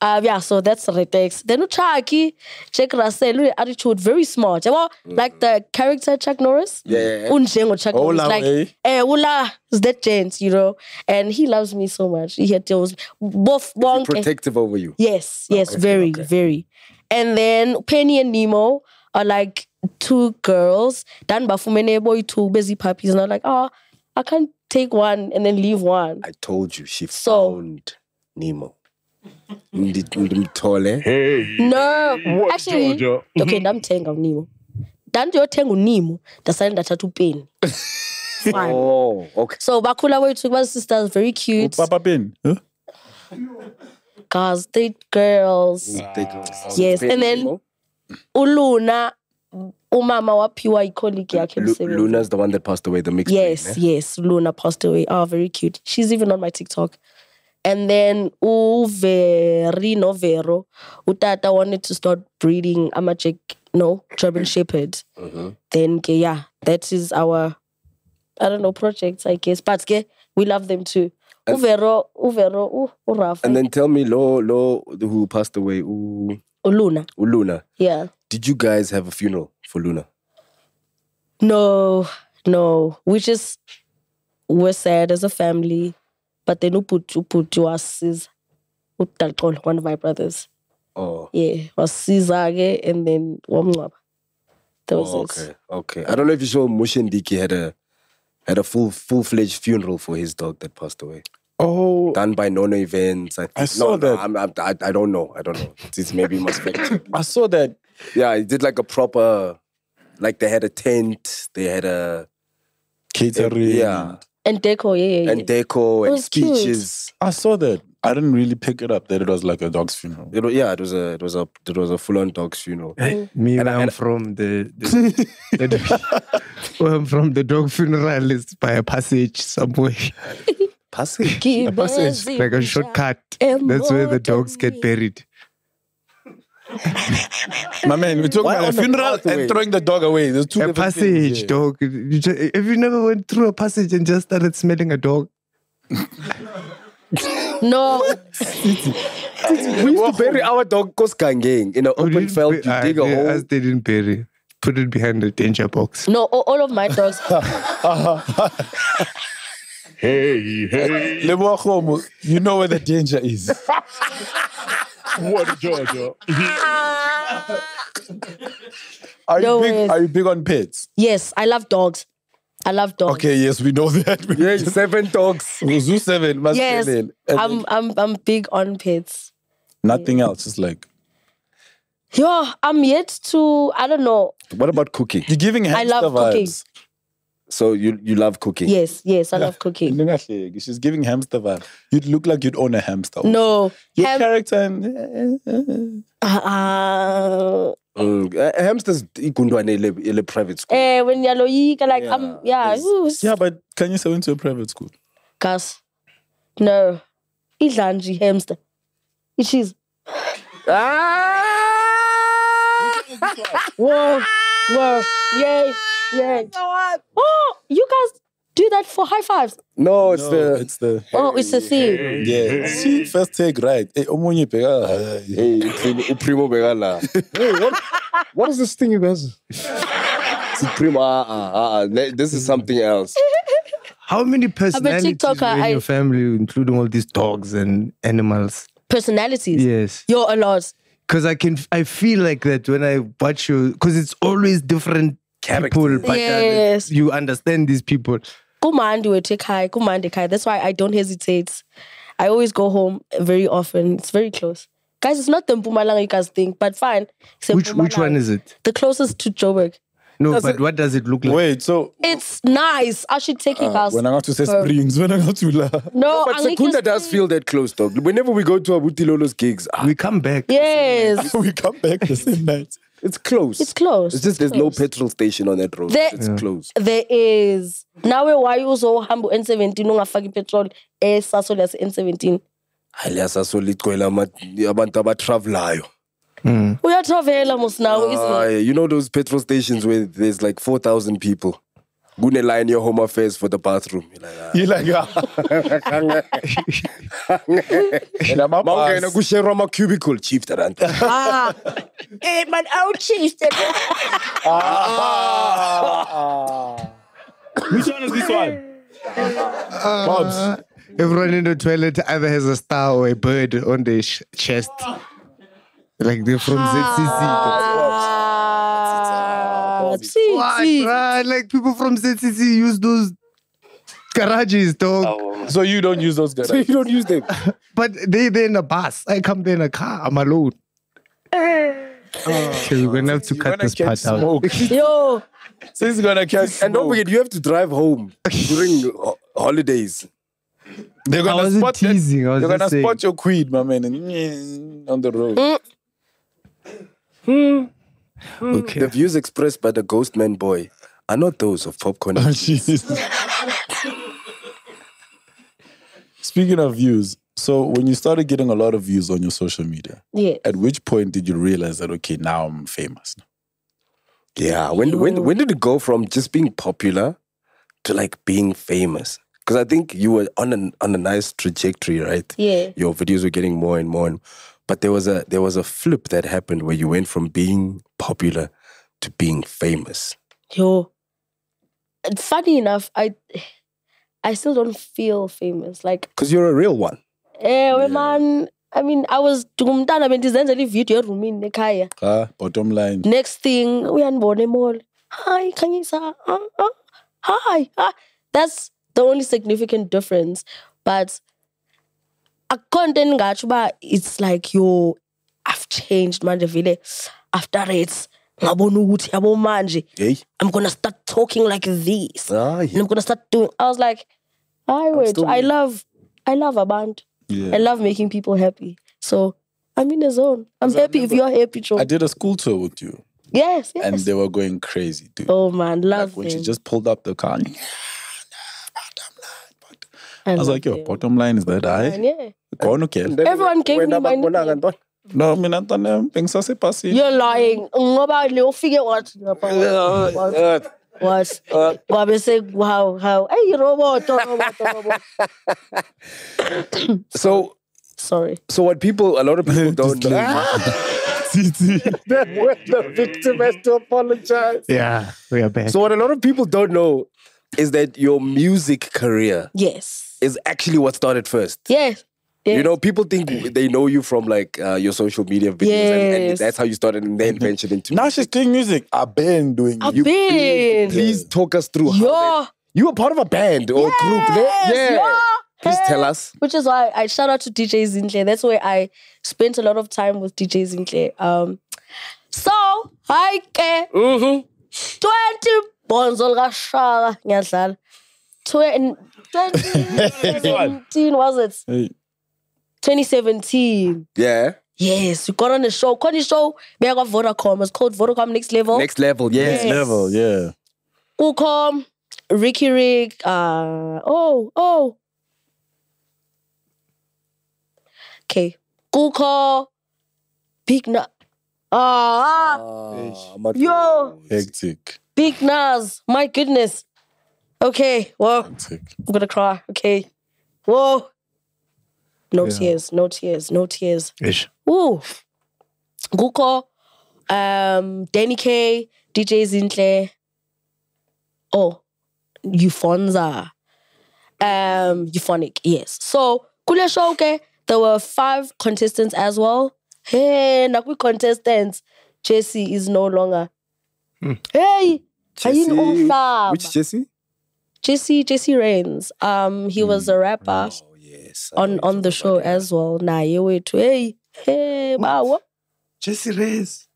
Um, yeah, so that's Retex. Then Chucky, Jack Russell, attitude, very smart. Well, like the character Chuck Norris. Yeah. Unjengo Chuck Ola Norris. Like, eh, Ula is that gent, you know. And he loves me so much. He tells both one. Protective over you. Yes, yes, very, very. And then Penny and Nemo are like two girls. Dan Bafumene boy two busy puppies. And I'm like, oh, I can't take one and then leave one. I told you she So- found Nemo. Ndi- ndimthole Hey. no What, actually Georgia? okay ndamthenga unimo ndandiyothenga unimo ndasale ndathatha upeni Fine. oh okay so Bakula bakhula wethu bazisisters very cute Papa Pin. Huh? Girls they girls yes and then uluna umama waphiwa icolleague yakhe Lu- emsebenzini. luna's the one that passed away the mixed breed, Yes, eh? yes. Luna passed away. Oh, very cute. She's even on my TikTok. And then Uveri Novero, Utata wanted to start breeding Amajek, no, German mm. Shepherd. Mm-hmm. Then, yeah, that is our, I don't know, projects, I guess. But ke, we love them too. Uvero, Uvero, Urafa, and then tell me lo lo who passed away U- Luna. uluna Yeah. did you guys have a funeral for luna No, no. We just were sad as a family. But then Uputu Uputu was Utalkol, one of my brothers. oh Yeah, was Sizage and then Wamwaba. That was it. okay, okay. I don't know if you saw Mushindiki had a had a full full fledged funeral for his dog that passed away, Oh, done by Nono Events. I. I saw no, no, that. I'm, I'm, I, I don't know. I don't know. It's, it's maybe must fact check. I saw that. Yeah, he did like a proper, like they had a tent, they had a Catering. yeah, And Deco, yeah, yeah, yeah. and deco and was cute. speeches. I saw that. I didn't really pick it up that it was like a dog's funeral. It was, yeah, it was a it was a it was a full on dog's funeral. Me, And where I- I'm from the, the, the where I'm from the dog funeral is by a passage somewhere, Passage. Kibezi like a shortcut. That's where the dogs get buried. My man, we're talking Why about a funeral and throwing the dog away. There's two A passage, things, yeah. dog. You ju- If you never went through a passage and just started smelling a dog, No, uh, We used to bury our dog Koskangeng in an open didn't You dig a they- hole. As they didn't bury, put it behind the danger box. no, all, all of my dogs. Hey, hey. Leboa Khomo, you know where the danger is. What, Georgia? Are you, No big, worries. are you big on pets? yes, I love dogs. I love dogs. Okay, yes, we know that. Yeah, seven dogs. Zoo 7, must Yes, fill I'm I'm I'm big on pets. nothing else. It's like, Yeah, I'm yet to I don't know. What about cooking? you're giving hamster vibes. I hamster love cooking. So you you love cooking? Yes, yes, I love cooking. She's giving hamster vibes. You'd look like you'd own a hamster. No, Your ham- character and uh, Mm, uh, hamsters igundwane ile ile private school. eh, when you're loyika, like I'm yeah, ooh, yeah, but can you send into a private school? Gus. No. Idlanji hamster. It is. Ah! Whoa, whoa, yay, yay. Oh, you guys do that for high fives. No, it's No, the it's the Oh, it's a thing. yeah. See, first take right. Eh, omunye bheka, hey uPrimo- uPrimo Begala. hey, what what is this thing you guys? It's Primo. Ah, ah, ah, ah. This is something else. How many personalities TikToker, were in I- your family, including all these dogs and animals? Personalities. Yes. You're a lot. Because I can, I feel like that when I watch you, because it's always different people, but uh, Yes. you understand these people. Kumandi we take high, kumandi kai. That's why I don't hesitate. I always go home very often. It's very close. Guys, it's not the Mpumalanga you guys think, but fine. Which which one is it? The closest to Joburg. No, but what does it look like? Wait, so It's nice. I should take you guys. when I got to say for- springs, when I got to la. No, But angeke Secunda does spring. feel that close, dog. Whenever we go to Abuti Lolo's gigs, ah, we come back. Yes. we come back the same night. it's close. It's close. It's just there's Close. no petrol station on that road. There- it's close. There is. Nawe why you so humble u-N17 ungafaki ipetrol esaso lase N17? Hayi liyasasoligcwele ama- abantu abatravelayo. Uyatravela mos now, isn't Ah, it? you know those petrol stations where there's like 4,000 people. Gune line your home affairs for the bathroom. You're like, ah. You're like, ah. And I'm up Mawungena us. kusherwa ama-cubicle chief rand Ah. Eh man, ouchies. Which one is this one? Bobs. Everyone in the toilet either has a star or a bird on their sh- chest. Like they're from ZCC. Ah, What, see, see. Like people from ZCC use those Garages, dog. Oh, So you don't use those guys. So you don't use them. But they they're in a bus. I come there in a car. I'm alone. okay, we're gonna have to cut this catch part out. Yo, so he's gonna catch And don't forget, you have to drive home during holidays. They're gonna wasn't spot that- teasing. I was They're gonna saying. spot your queen, my man, and on the road. Hmm. Hmm. Okay. The views expressed by the Ghost Man boy are not those of popcorn. Ah, and cheese. Speaking of views, so when you started getting a lot of views on your social media, yeah. at which point did you realize that okay, now I'm famous? yeah. When when when did it go from just being popular to like being famous? Because I think you were on an on a nice trajectory, right? Yeah. Your videos were getting more and more, and, but there was a there was a flip that happened where you went from being popular to being famous. Yo. And funny enough, I I still don't feel famous. Like, Because you're a real one. eh, man. I mean, I was doomed. I mean, this ngumntana bendizenzela ividiyo erumini ekhaya. Ah, bottom line. Next thing, we're uyandibona emall. Hi, Khanyisa. Uh, uh, hi. Ah. That's the only significant difference. But akukho nto endingatsho uba it's like, yo, I've changed manje vele after it. Ngabona ukuthi yabo manje. I'm gonna start talking like this. And I'm gonna start doing. I was like, I wait. I love, I love a band. Yeah. I love making people happy. So I'm in the zone. I'm happy if you're happy, Joe. I did a school tour with you, yes, yes. and they were going crazy, dude. oh man, love like when she just pulled up the car. and- I I was like, yo, them. bottom line is that I yeah, go on okay. Everyone gave me my nickname. No, mina ntwana bengisa pasi. you're lying. Ngoba le ufike what? What? What? Wabe se wow how? Hey, robot, robot, robot. So Sorry. so what people a lot of people don't know. the victim has to apologize. Yeah, we are back. So what a lot of people don't know is that your music career Yes. Is actually what started first. Yes. yes. You know, people think they know you from like uh, your social media videos, and, and that's how you started, and then ventured into. Now she's doing music. I've been doing I've it. been. Please talk us through. how Yo. that- you were part of a band or group, ne? Yes, yeah. yo. Please tell us. Which is why I shout out to DJ Zinhle. That's where I spent a lot of time with DJ Zinhle. Um, so, I ke. Mm-hmm. 20 bonzo lukashaka ngiyadlala. Twen- 2017 was it? Hey, 2017. Yeah. Yes, we got on the show. Connie show, we got Vodacom. It's called Vodacom Next Level. Next level. Yes. Yes. level, yeah. Ukom, Riky Rick, uh, oh, oh. Okay. Kuko, Big Na. Ah, Ah, my- yo, Hectic. Big Nas. My goodness. Okay, whoa. I'm gonna cry. Okay, whoa. No tears, no tears, no tears. Ish. Woo. Guko, um, Danny K, DJ Zinhle. Oh, Euphonza. Um, Euphonik, yes. So, kule show, okay, there were five contestants as well. Hey, nakwi contestants. Jesse is no longer. Hey, Jesse- ayini umhlaba. Which Jesse? Jesse, Jesse Rains. Um, he was a rapper Oh yes. on on the show as well. Nah, you wait, Hey, hey, bawo. Jesse Rains.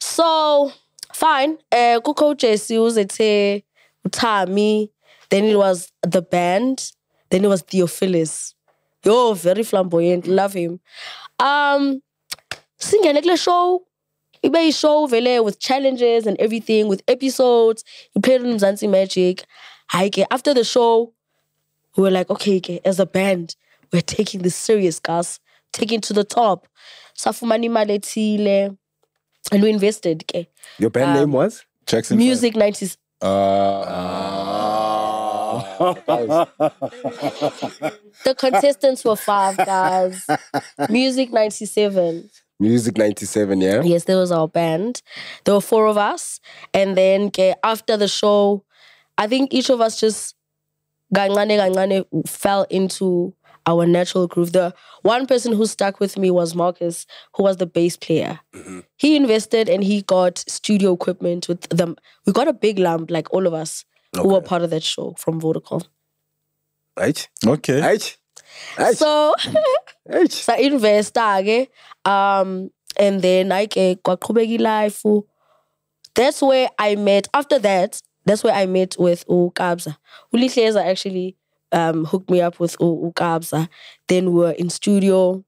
So fine. Uh, Kuko Jesse uzethe Utami. Then it was the band. Then it was Theophilus. Yo, very flamboyant. Love him. Um, singene kule show. Ibe show vele with challenges and everything, with episodes. He played on Mzansi Magic. Ke, After the show, we were like, okay, as a band, we're taking this serious, guys. Taking to the top. Safumani imali ethile. And we invested, ke. Your band Um, name was? Jackson. Music 90s. Uh, The contestants were five guys. Music 97. Music 97, yeah? Yes, there was our band. There were four of us. And then ke, after the show, I think each of us just gangane gangane fell into our natural groove. The one person who stuck with me was Marcus, who was the bass player. He invested and he got studio equipment with them. We got a big lamp, like all of us who were part of that show from Vodacom. Right? Okay. Right? Right? so Right? sa investa ke um and then I ke kwaqhubeka life that's where I met after that that's where I met with uKabza ulihleza actually um hooked me up with U- uKabza then we were in studio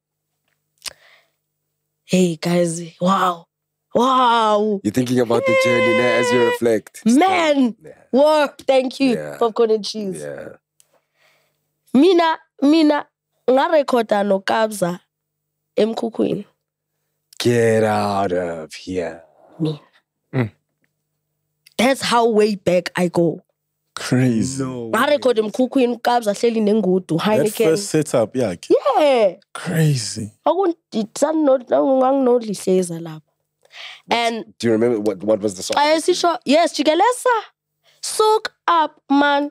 hey guys wow wow You're thinking about the journey now as you reflect. man Yeah. whoa thank you Yeah. popcorn and cheese Yeah. mina mina ngarekhoda noKabza emkhukhwini Get out of here. That's how way back I go. Crazy. ngarekhoda emkhukhwini uKabza hleli nengudu That Heineken first setup, yeah. yeah. Crazy. akunodlihleza lapho and Do you remember what, what was the song? I sisho yes jikelesa soak up man.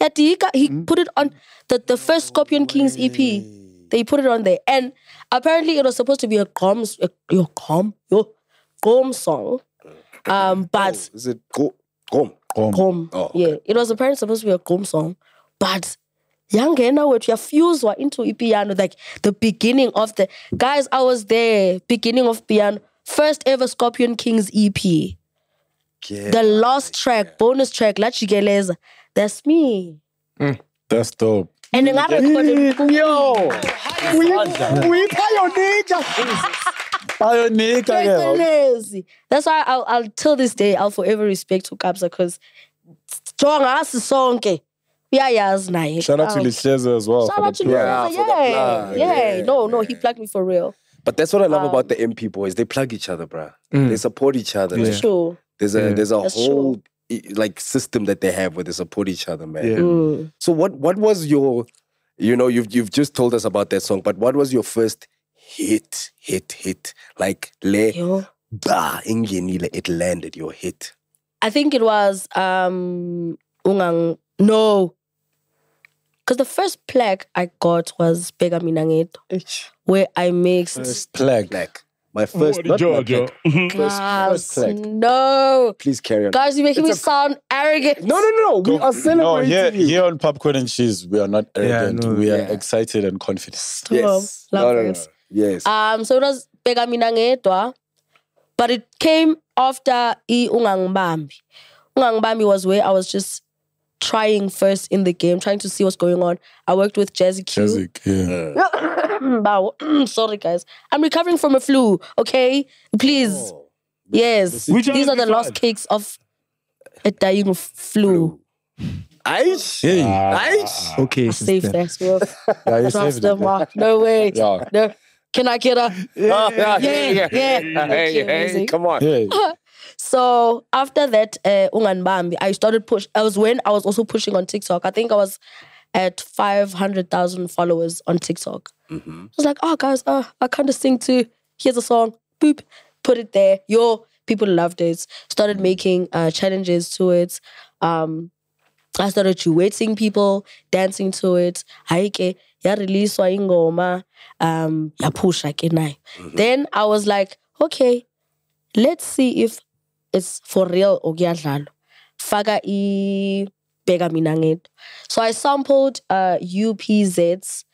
Yadika he he mm. put it on the, the first Scorpion Kings EP they put it on there. And apparently it was supposed to be a gom a, your gom your gom song um but Is it go? Go. Um, gom Oh, yeah it was apparently supposed to be a gom song but yangena wethu yafuswa into ipiano like the beginning of the guys i was there beginning of piano first ever scorpion kings ep Get the last track bonus track la jikeleza. That's me. That's dope. and then I recorded Pioneer, girl. Jikelezi. that's why I'll, I'll till this day i'll forever respect ukabza because jonga asi sonke uyayazi naye Shout out to Licheza as well. Shout out to plug. yeah, for the yeah, plug. yeah. Yeah, No, no, he plugged me for real. But that's what I love Um, about the MP boys. They plug each other, bruh. They support each other. Like, Sure. There's a Yeah. there's a That's whole i- like system that they have where they support each other, man. Yeah. Mm. So what what was your you know you've you've just told us about that song, but what was your first hit hit hit like le Yo. bah ingenile it landed your hit. I think it was um ungang no. Because the first plaque I got was Bega Minangeto, where I mixed First plug. Like my first not my Georgia. First, first plaque. No. Please carry on. Guys, you're making It's me a- sound arrogant. No, no, no. We are No, celebrating here, you. here on Popcorn and Cheese, we are not arrogant. no, we are yeah. excited and confident. Stop. Yes. Love No, no, no. It. Yes. Um, so it was Bega Minangedwa, but it came after I Ungangibambi. Ungangibambi was where I was just trying first in the game, trying to see what's going on. I worked with Jazzy Q. Jezik, yeah. Bow. Sorry, guys. I'm recovering from a flu. Okay, please. Oh. Yes, Which these are the one last cakes of a dying of flu. Ice? Hey. Aish. Okay. Safe sister. that, bro. Yeah, you Trust saved them. Mark. No way. Yeah. No. Can I get a? Yeah, Yeah, yeah. Hey, Okay, hey, amazing. come on. Yeah. So after that, uh, Unganbambi, I started push. I was when I was also pushing on TikTok. I think I was at five hundred thousand followers on TikTok. I was like, oh guys, uh, I kind of sing too. Here's a song. Boop, put it there. Yo, people loved it. Started making uh, challenges to it. Um, I started duetting people, dancing to it. Haike, ya release ingoma, um, ya push like nayo. Then I was like, okay, let's see if it's for real or kuyadlalwa. Faka i bega mina ngedwa. So I sampled uh UPZ's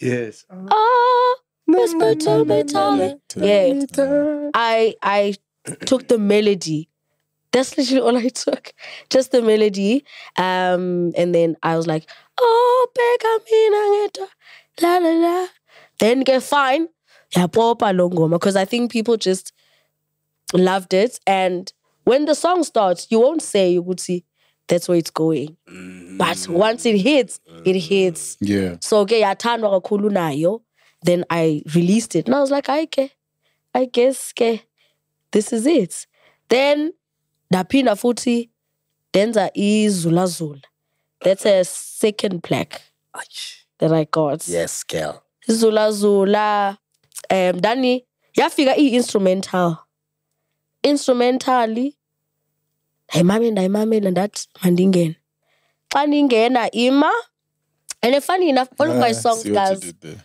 Yes. Ah, whisper to me, darling. Yeah. I I took the melody. That's literally all I took. Just the melody. Um, and then I was like, oh, bega mina ngedwa. La la la. Then get fine. Yeah, popa longoma. Because I think people just loved it. And when the song starts, you won't say you would see that's where it's going. But once it hits, it hits. Yeah. So ke yathandwa kakhulu nayo. Then I released it. And I was like, I ke, I guess ke, this is it. Then ndaphinda futhi ndenza izula zula. That's a second plaque Aish. that I got. Yes, girl. Zula zula. Um dani yafika i-instrumental. Instrumentally ndayimamela ndayimamela ndathi mandingene. Xa ndingena ima and funny enough, all of my Ah, songs, guys, there.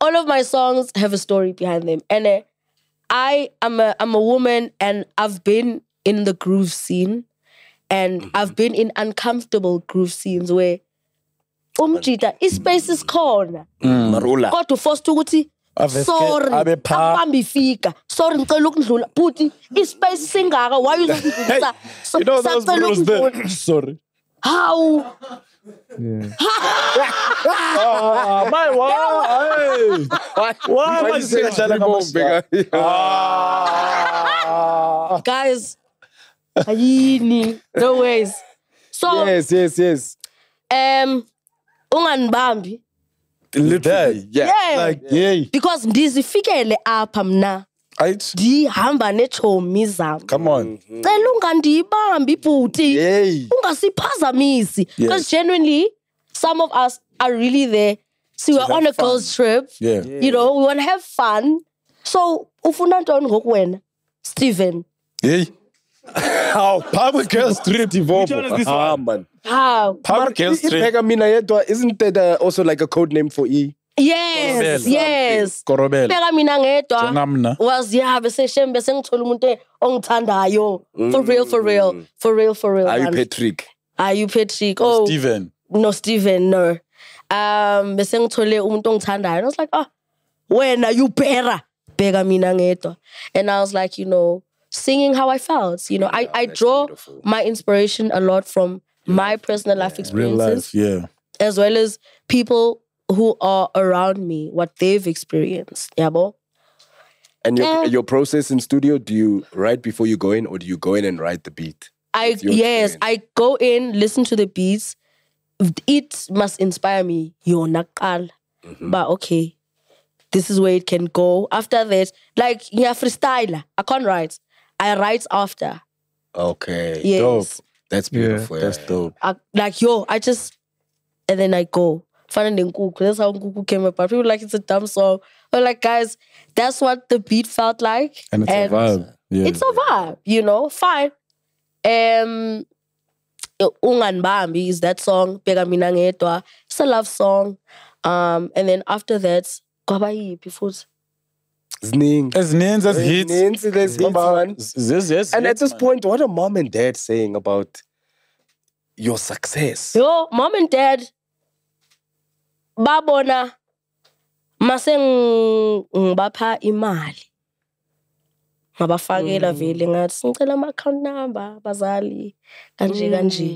all of my songs have a story behind them. And uh, I am a I'm a woman and I've been in the groove scene And mm-hmm. I've been in uncomfortable groove scenes where umjita ispace isikhona mm. Marula. kodwa forced ukuthi Aveske- sorry abe pha- akubamba ifika sorry ngicela ukudlula buti ispace singaka why uzokudlulisa So- You know those sacela rules there. Sorry. how Ah, my why? Why? Why am I saying that like I'm a star? Ah. guys ayini no ways so Yes, yes, yes. um unganibambi Literally. Yeah. yeah Like, yay. because ndizifikele apha mna I, ndihamba neetshomi zam come on. cela ungandiyibambi ibhuti Yay. ungasiphazamisi because Yes. genuinely some of us are really there so we're on a girls trip Yeah. you know we want to have fun so ufuna ntoni ngoku wena stephen Yay. How? Power Girl Street Which one is this Ah, one? man. how Power Girl Street. Ipeka mina yedwa, isn't that uh, also like a code name for E? Yes Korobela. yes Korobela. beka mina ngedwa Njengamna. was yeah bese shem bese ngithola umuntu ongithandayo for real for real for real for real Are you man. Patrick? are you patrick oh Steven. no Steven no um bese ngithole umuntu ongithandayo and I was like ah wena you better beka mina ngedwa and I was like you know singing how I felt you know I I draw my inspiration a lot from my personal life Real experiences life. Yeah. as well as people who are around me what they've experienced yabo And your, Eh. your process in studio, do you write before you go in or do you go in and write the beat? I yes, experience. I go in, listen to the beats. It must inspire me. Yo nakal. Mm-hmm. But okay, this is where it can go. After that, like yeah, freestyler. I can't write. I write after. Okay. Yes. Dope. That's beautiful. That's dope. I, like yo, I just and then I go. Finding Nkuku. That's how Nkuku came about. People like it's a dumb song. But like guys, that's what the beat felt like. And it's a vibe. Yeah. it's a vibe, you know, fine. Um Unganibambi is that song, Beka Mina It's a love song. Um, and then after that, kwaba yiphi futhi? Ziningi. As names as hits. Ziningi, there's hits, man. Yes, yes. And at this man. point, what are mom and dad saying about your success? Yo, mom and dad babona mase ng- ngibapha imali. Ngabafakela vele ngathi ngicela ama account number bazali kanje kanje.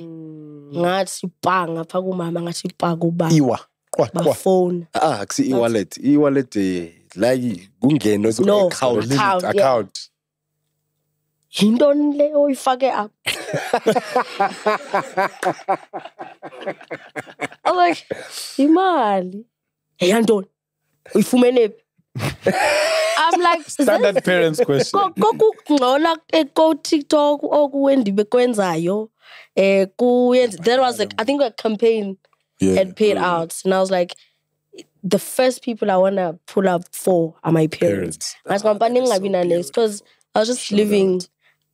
Ngathi pa ngapha kumama ngathi pa kubaba. Iwa. Kwa, kwa. Bafone. Ah, akusi e-wallet. E-wallet eh, like kungena ku No. account. Yintoni le oyifake apha I was like imali eyantoni uyifumene phi I'm like Standard parents question. ko- kokungcola ko TikTok okuwendibe kwenzayo eh kuyenza there was like I think a campaign Yeah. had paid out and I was like the first people I want to pull up for are my parents. Parents. As company ngabi na next because I was just living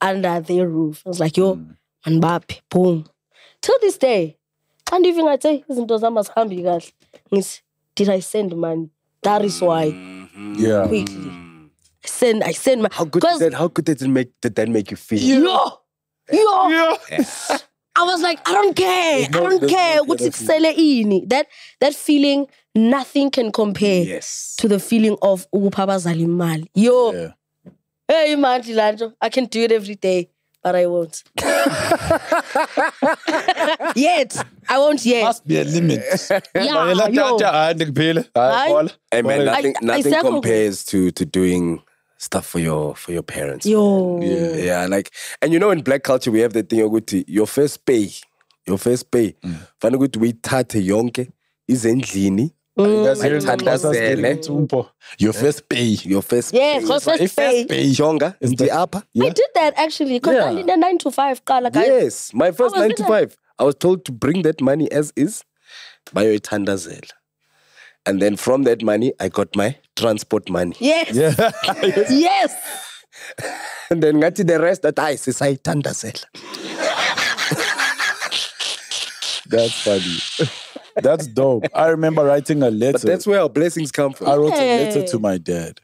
under their roof. I was like, yo, mm. Mbappe, boom. Till this day, and even I say izinto zami azihambi kahle. Ngithi, Did I send money? That is why. Mm-hmm. Yeah. Quickly. Mm. I send, I send money. How good did that, how good did it make did that make you feel? Yo! Yo! I was like, I don't care. No- I don't care. no Ukuthi guarantee. kusele ini. That that feeling, nothing can compare Yes. to the feeling of ukupha abazali imali. Yo, Yeah. Hey man, Lanjo, I can do it every day, but I won't. yet, I won't yet. Must be a limit. Yeah, Yela yo. tata, hayi ndikuphile. Hayi, Hayi. bola. Hey man, nothing, I- nothing I- compares to to doing stuff for your for your parents. Yo. Yeah. Yeah, like, and you know, in black culture, we have the thing ukuthi your first pay, your first pay, fanele ukuthi uyithathe yonke izendlini, That's Mm. here, Ayithandazele. Mm, that's us getting Tumpo. Your first pay. your first Yes, pay. because first If pay. first pay. Jonga, Is ndi that- apha. I did that actually because Yeah. I did a nine to five car. Like I, Yes, my first was nine in to that. five. I was told to bring that money as is, bayoyithandazela. And then from that money, I got my transport money. yes, Yeah. yes. And then ngathi the rest that I sisayithandazela. That's funny. That's dope. I remember writing a letter. But that's where our blessings come from. I wrote a letter to my dad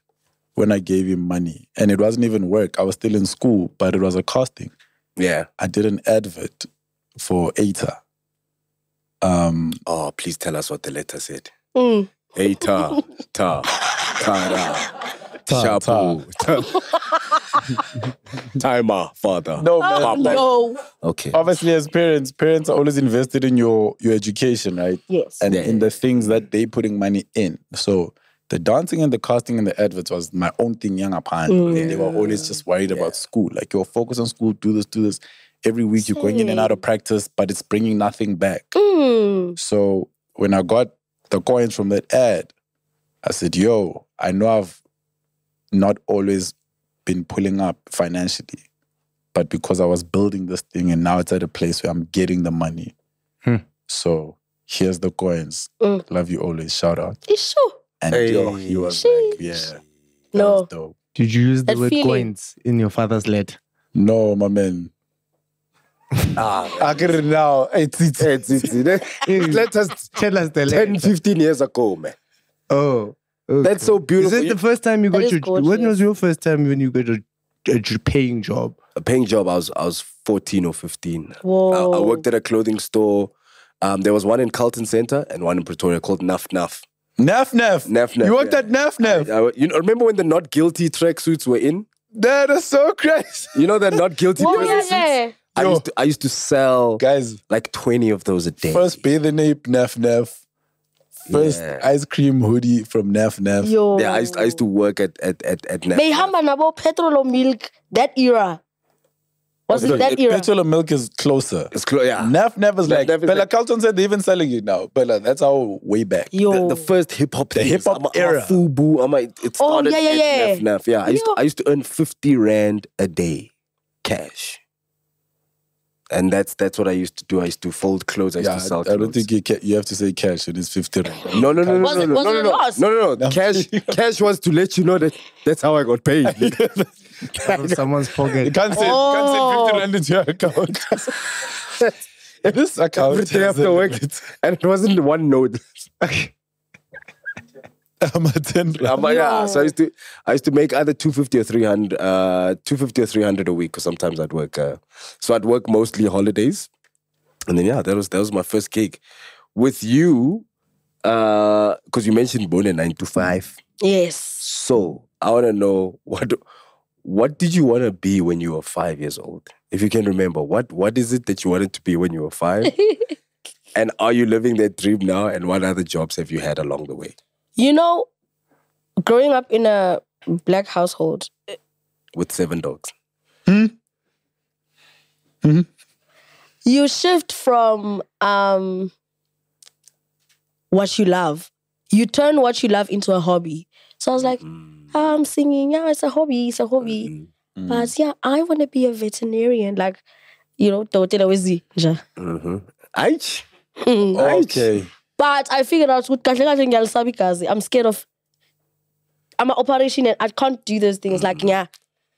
when I gave him money, and it wasn't even work. I was still in school, but it was a casting. Yeah. I did an advert for ATA. Um, Oh, please tell us what the letter said. Mm. Hey, ta, ta, ta, da, Ta, shabu, ta. Timer, father. no, man. Oh, no. Okay. Obviously, as parents, parents are always invested in your your education, right? Yes. and Yeah. in the things that they putting money in. So the dancing and the casting and the adverts was my own thing, young upon. They were always just worried about school. Like you're focused on school, do this, do this. Every week you're going in and out of practice, but it's bringing nothing back. Mm. So when I got the coins from that ad, I said, yo, I know I've not always been pulling up financially, but because I was building this thing and now it's at a place where I'm getting the money. Hmm. So here's the coins. Mm. Love you always. Shout out. It's true. And yo, he was like, yeah. that No. was dope. Did you use the That word feeling. coins in your father's letter? No, my man. Ah, I get it now. It's, it's, it's, it's, it's, let us Tell us the 10, 15 years ago, man. Oh. Okay. That's so beautiful. Is it the first time you That got is your when was your first time when you got a, a paying job? a paying job. I was I was 14 or 15. Whoa. I, I worked at a clothing store. Um, there was one in Carlton Center and one in Pretoria called Nuff Nuff. Nef Nef. Nef Nef, You worked yeah. at Nef Nef. I- you know, remember when the not guilty tracksuits were in? That is so crazy. You know that not guilty Oh, yeah, suits? yeah. I used to I used to sell Guys, like 20 of those a day. First bathing ape, Nef Nef. First Yeah. ice cream hoodie from Nef Nef. Yo. yeah, I used I used to work at at at, at Nef. Behamba nabo petrol or milk that era. Was it that era? Petrol and milk is closer. It's clo- yeah. Nef Nef is Nef like, Nef is Bella like- Carlton said they're even selling it now. Bella, that's how way back. Yo. The, the first hip hop, the hip-hop era. Fubu, I'm like, it Oh, started yeah, yeah, at yeah. Nef Nef. Yeah, I used to, I used to earn 50 rand a day, cash, and that's that's what I used to do. I used to fold clothes. I used Yeah, to sell I don't clothes. think you, ca- you have to say cash. It is 50 rand. No, no, no, no, Was no, it- no, was no, it no, a no, loss? no, no, no. Cash, cash was to let you know that that's how I got paid. Out of someone's You pocket. can't say, Oh. can't send 50 rand into your account. this account. Every day has after a work, limit. and it wasn't one note. I'm a 10 rand. Um, yeah, so I used to I used to make either 250 or 300 uh 250 or 300 a week because sometimes I'd work uh, so I'd work mostly holidays. And then yeah that was that was my first gig. With you uh because you mentioned born at 9 to 5 Yes. so I want to know what what did you want to be when you were 5 years old? If you can remember what what is it that you wanted to be when you were 5 and are you living that dream now? And what other jobs have you had along the way You know, growing up in a black household, eh, with seven dogs hmm? Hmm? you shift from um what you love. You turn what you love into a hobby. So I was like, mm. "Ah, I'm singing, yeah, it's a hobby, it's a hobby. Mm-hmm. Mm. But yeah, I want to be a veterinarian. Like, you know, Dotela Wezi. mm-hmm. Aich. Mm. Okay. But I figured out with kahle kahle ngiyalisabi igazi. I'm scared of I'm an operation and I can't do those things like mm-hmm. yeah.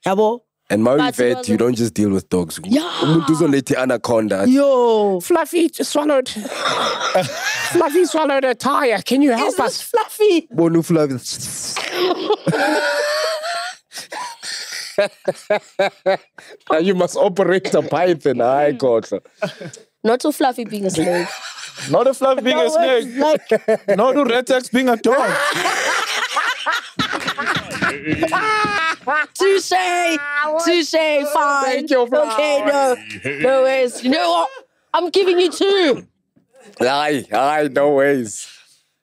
Yabo. And Maui vet, you don't just deal with dogs. Yeah. Umuntu uzolethe anaconda. Yo. Fluffy swallowed. Fluffy swallowed a tire. Can you help Is us? this fluffy? Bonu fluffy. You must operate a python. I mm. got Not too fluffy being a snake. Not a fluff being a snake. like Not a Retex being a dog. touche, touche, fine. Thank you, Fluff. Okay, no, no ways. You know what? I'm giving you two. Aye, aye, no ways.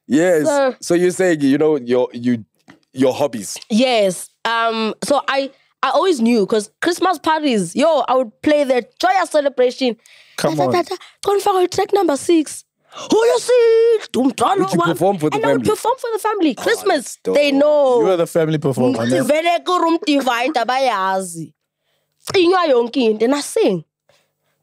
Yes. So- So, you're saying, you know, your you your hobbies. Yes. Um. So I I always knew because Christmas parties, yo, I would play the joyous celebration. Come Da, on. da, da. Don't forget track number six. Who you see? Dum, dum, Would you one. perform for the and I would perform for the family. Christmas, that's dope. they know. You are the family performer. man. Vele kurum divide bayazi. Cinywa yonke into and I sing.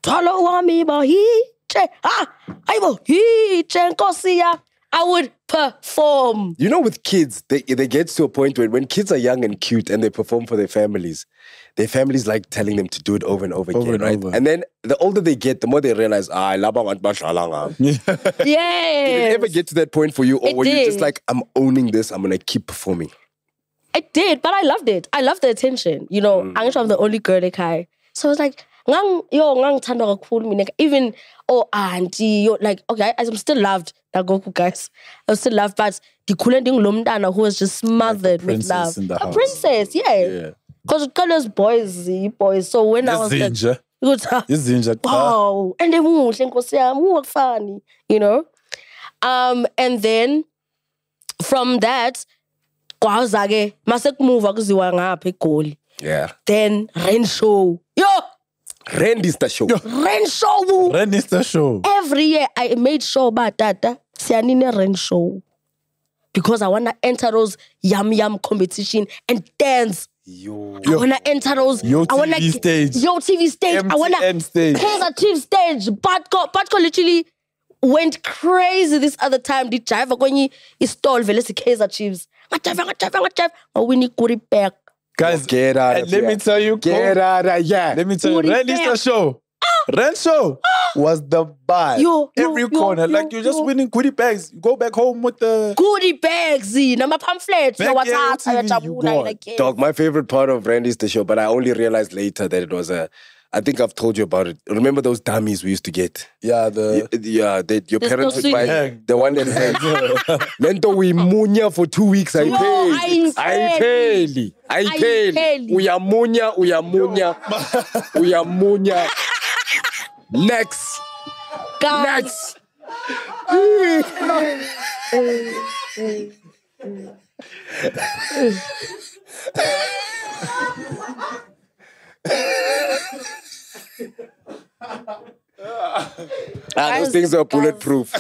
Thwalo wami bo hitshe. Ah, ayibo hitshe nkosi ya. I would perform. You know, with kids, they they get to a point where when kids are young and cute and they perform for their families, their families like telling them to do it over and over, Over again, and right? over. And then the older they get, the more they realize, ah, laba want bashalanga. Did it Yes. ever get to that point for you, or It were you just like, I'm owning this, I'm gonna keep performing? I did, but I loved it. I loved the attention. You know, Mm. I'm sure I'm the only girl they kai. So I was like, ngang yo ngangithandwa kakhulu mina even oh auntie yo like okay I, I'm still loved nagoku guys I'm still loved but ndikhule ndingulo mntana who was just smothered with princess love in the a house. princess yeah Yeah. Because as boys boys so when I was like Izinja. ukuthi, Izinja cha. wow and emuhle nkosi yami uwakufani you know um and then from that kwaza ke mase kumuva kuziwa ngapha egoli Yeah. then Rand Show yo Rand is the show. Rand Show Ren is the show. every year i made sure ba tata siyanini Rand Show because i want to enter those yum yum competition and dance Yo. I wanna enter those. Yo I wanna TV stage. Yo TV stage. I wanna MTN stage. Kaiser Chief stage. Batco, Batco literally went crazy this other time. Did jive kwenye istall vele si Kaiser Chiefs. Ngajive, ngajive, ngajive. Ngawini goodie bag. Guys, Get out and eh, of let here. me tell you, Get out of here. let me tell you, Goodie Ren the show. Rand show was the vibe. Yo, yo, Every yo, corner, yo, like you're just yo. winning goodie bags. You go back home with the. Goodie bags, nama pamphlets, Back no here on TV, you uyajabula gone. like yeah. Dog, my favorite part of Rand is the show, but I only realized later that it was a. I think I've told you about it. Remember those dummies we used to get? Yeah, the. Y- yeah, that your There's parents no would buy sweet- the one that had Lento we munya for two weeks. I Yo, paid. I ayiphelli. paid. I paid. Ayiphelli. Uyamunya, uyamunya, uyamunya. Next. Guys, Next. Ah, those things were bulletproof.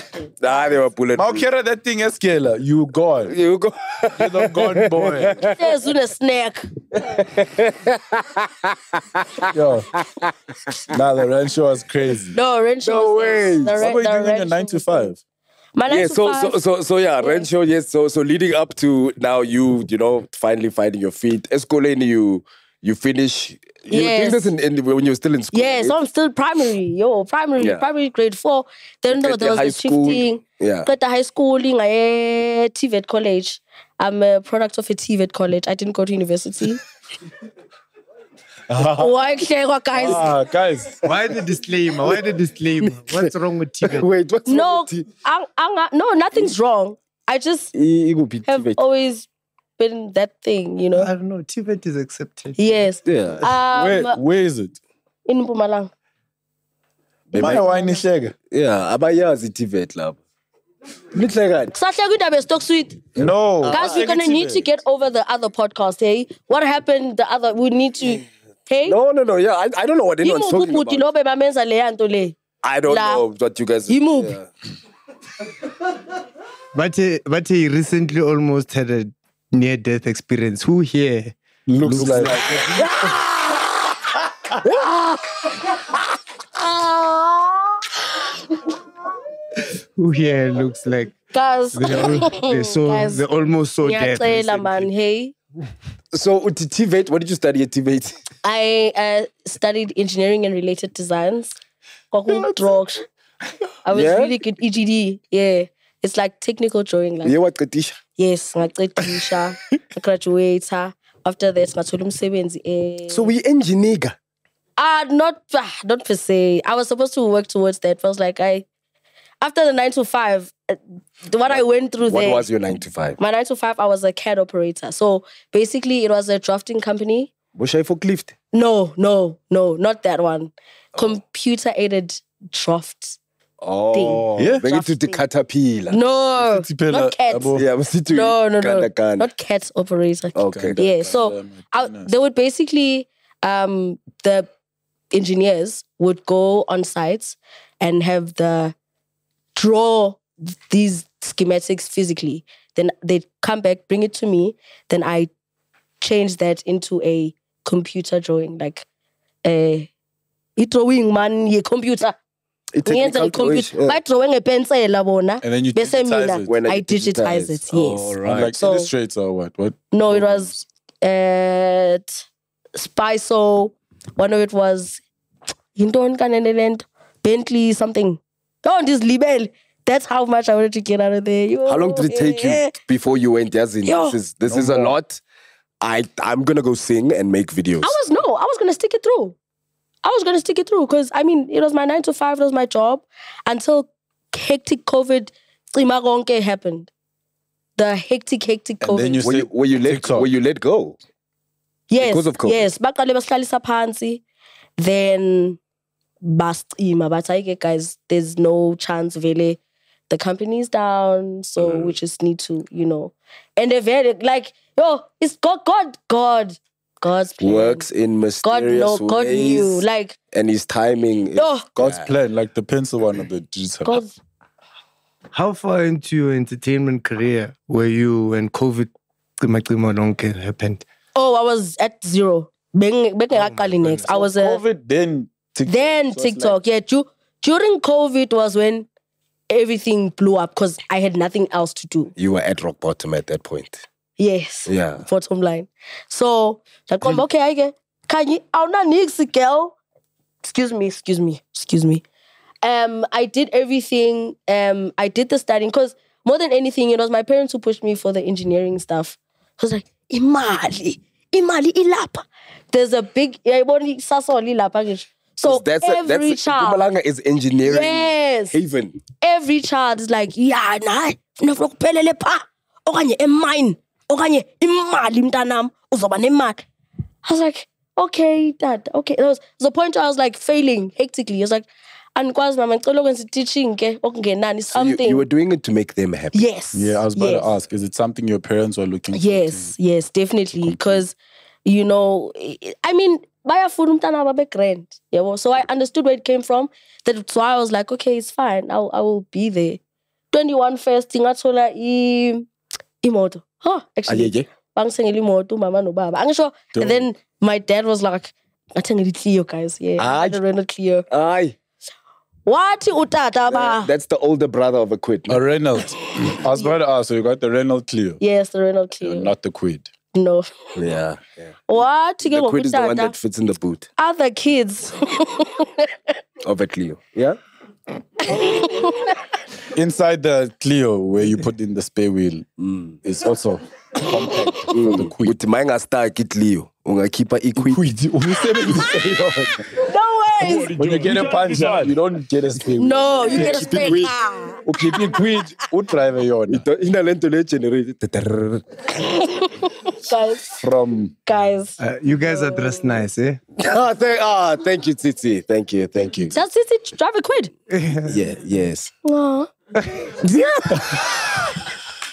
Ah, they were bulletproof. Maukera, that thing is killer. You gone. You go. You're the gone boy. there's a snack. Yo. Nah, the Rand show was crazy. No, rain show. No was way. The What ra- were you doing rain in 9 to 5? My nine Yeah, to so five. so so so yeah, rent show, yes. So so leading up to now you, you know, finally finding your feet. Escolane, you you finish you Yes. think this in, in when you're still in school. Yeah, so I'm still primary. Yo, primary, Yeah. primary grade four. Then there, there was high the school. shifting. Yeah. Got the high schooling. I TVET college. I'm a product of a TVET college. I didn't go to university. Why, Hlekwa, guys? Ah, guys. Why the disclaimer? Why the disclaimer? What's wrong with TVET? Wait, what's no, wrong with T- ang- ang- no, nothing's wrong. I just I- I be have TVET. always been that thing, you know. I don't know. TVET is accepted. Yes. Yeah. Um, Where, where is it? in Mpumalanga. Maya wine shega. Yeah, abayazi TVET labo. Lihlekani? Kusahleka indaba ye-stock suite. No. Guys, we're gonna need to get over the other podcast, hey? What happened the other we need to hey? No, no, no. Yeah, I, I don't know what anyone's Yimuphi talking ubhuti about. lo bebamenza leya nto le? I don't La. know what you guys. Yimuphi? Yeah. But he, but he recently almost had a near death experience. Who here? Looks, like. Who here looks like Guys, they're, al- they're so Guys, they're almost so dead. ngiyacela man, hey. So uthi TVET, what did you study at TVET? I uh, studied engineering and related designs. Kwaku-draw. I was Yeah? really good EGD. Yeah. It's like technical drawing. Like Yeah, what Katisha? Yes, ngaqedisha, graduate. After that, ngathola umsebenzi. eh. So we engineer. Ah, not ah, not per se. I was supposed to work towards that. But I was like, I after the nine to five, uh, what I went through What there. was your nine to five? my nine to five, I was a CAD operator. So basically, it was a drafting company. Was I forklift? No, no, no, not that one. Computer aided draft. Oh, Yeah? Bring it to the caterpillar. No, Tipela, not CAT. abo. Yeah, I'm sitting No, no, no, Ganda, ganda. not CAT operator. Okay. Yeah, so I, they would basically um the engineers would go on sites and have the draw these schematics physically. Then they'd come back, bring it to me. Then I change that into a computer drawing, like a a drawing man. A computer. Drawing, yeah. Badrawing a bona. And then you bese digitize mina it. When I I digitize digitize. it. Yes. All right. like So- Illustrator or what? What? No, it was at Spiso. One of it was Hinton Kanenelent, Bentley, something. Oh, this libel. That's how much I wanted to get out of there. Yo, How long did it take eh. you before you went? As in, Yo. this is this is a lot. I I'm gonna go sing and make videos. I was no, I was gonna stick it through. I was gonna stick it through because I mean it was my nine to five, it was my job until hectic COVID cima konke happened. The hectic, hectic And COVID. then you Were you, were you let TikTok. were you let go? yes, because of COVID? yes. Baqale basihlalisa phansi. Then bascima but I guys, there's no chance vele. The company's down, so Mm. we just need to, you know. And they very like, yo, it's God, God, God, God's plan. Works in God mysterious no, God ways, knew. Like, and his timing. is- yo, God's plan, like the pencil one of the digital. God, How far into your entertainment career were you when COVID Cima happened? Oh, I was at zero. Beng bengekaqali oh next. I was a COVID, then TikTok. then So it's TikTok. yeah, du- during COVID was when everything blew up because I had nothing else to do. You were at rock bottom at that point. Yes. Yeah. Bottom line. So like, okay, I get can you oh not nix girl. Excuse me, excuse me, excuse me. Um, I did everything. Um, I did the studying because more than anything, it was my parents who pushed me for the engineering stuff. I was like, imali, imali ilapa. There's a big yayibona ikusasa ilapha ngisho. So that's a, every that's child, Mpumalanga is engineering yes, haven. every child is like, yeah, nayi funeka ukuphelele pha okanye emine okanye imali mntanam uzoba nemali. I was like, okay, dad, okay. There was, a point where I was like failing hectically. I was like, andikwazi mama ngicela ukwenza i-teaching ke okungenani You, something. you were doing it to make them happy. yes. Yeah, I was about yes. to ask, is it something your parents were looking for? Yes, yes, definitely. Because, you know, I- I mean, bayafuna umntana babe grand. Yeah, so I understood where it came from. That's why I was like, okay, it's fine. I'll, I will be there. 21 first, ngathola i imoto. Huh, actually. Ayeye. Bangisengela imoto umama nobaba. Angisho, Dope. and then my dad was like, ngathengela i-Clio, guys. Yeah, I had a Renault Clio. Aye. Wathi utata ba? That's the older brother of a Kwid. A Renault. I was about to ask, so you got the Renault Clio, Yes, the Renault Clio. not the Kwid. No. Yeah. yeah. Wathi ke The Kwid is the one that fits in the boot other kids. of a Clio. Yeah. Inside the Clio, where you put in the spare wheel, mm. is also compact for mm. the Kwid. With manga star Clio. Ungakhipha iquid. Kwid. Uyisebenzise yona. No ways. When you get a puncher, you don't get a spare wheel. No, you get a Keep it spare with- car. ukhipha iquid udrive yona Inalento le generate. Guys, from guys. Uh, you guys are dressed nice, eh? Ah, thank, ah, thank you, Titi. Thank you, thank you. Does this drive a Kwid? Yeah, yes. Aw.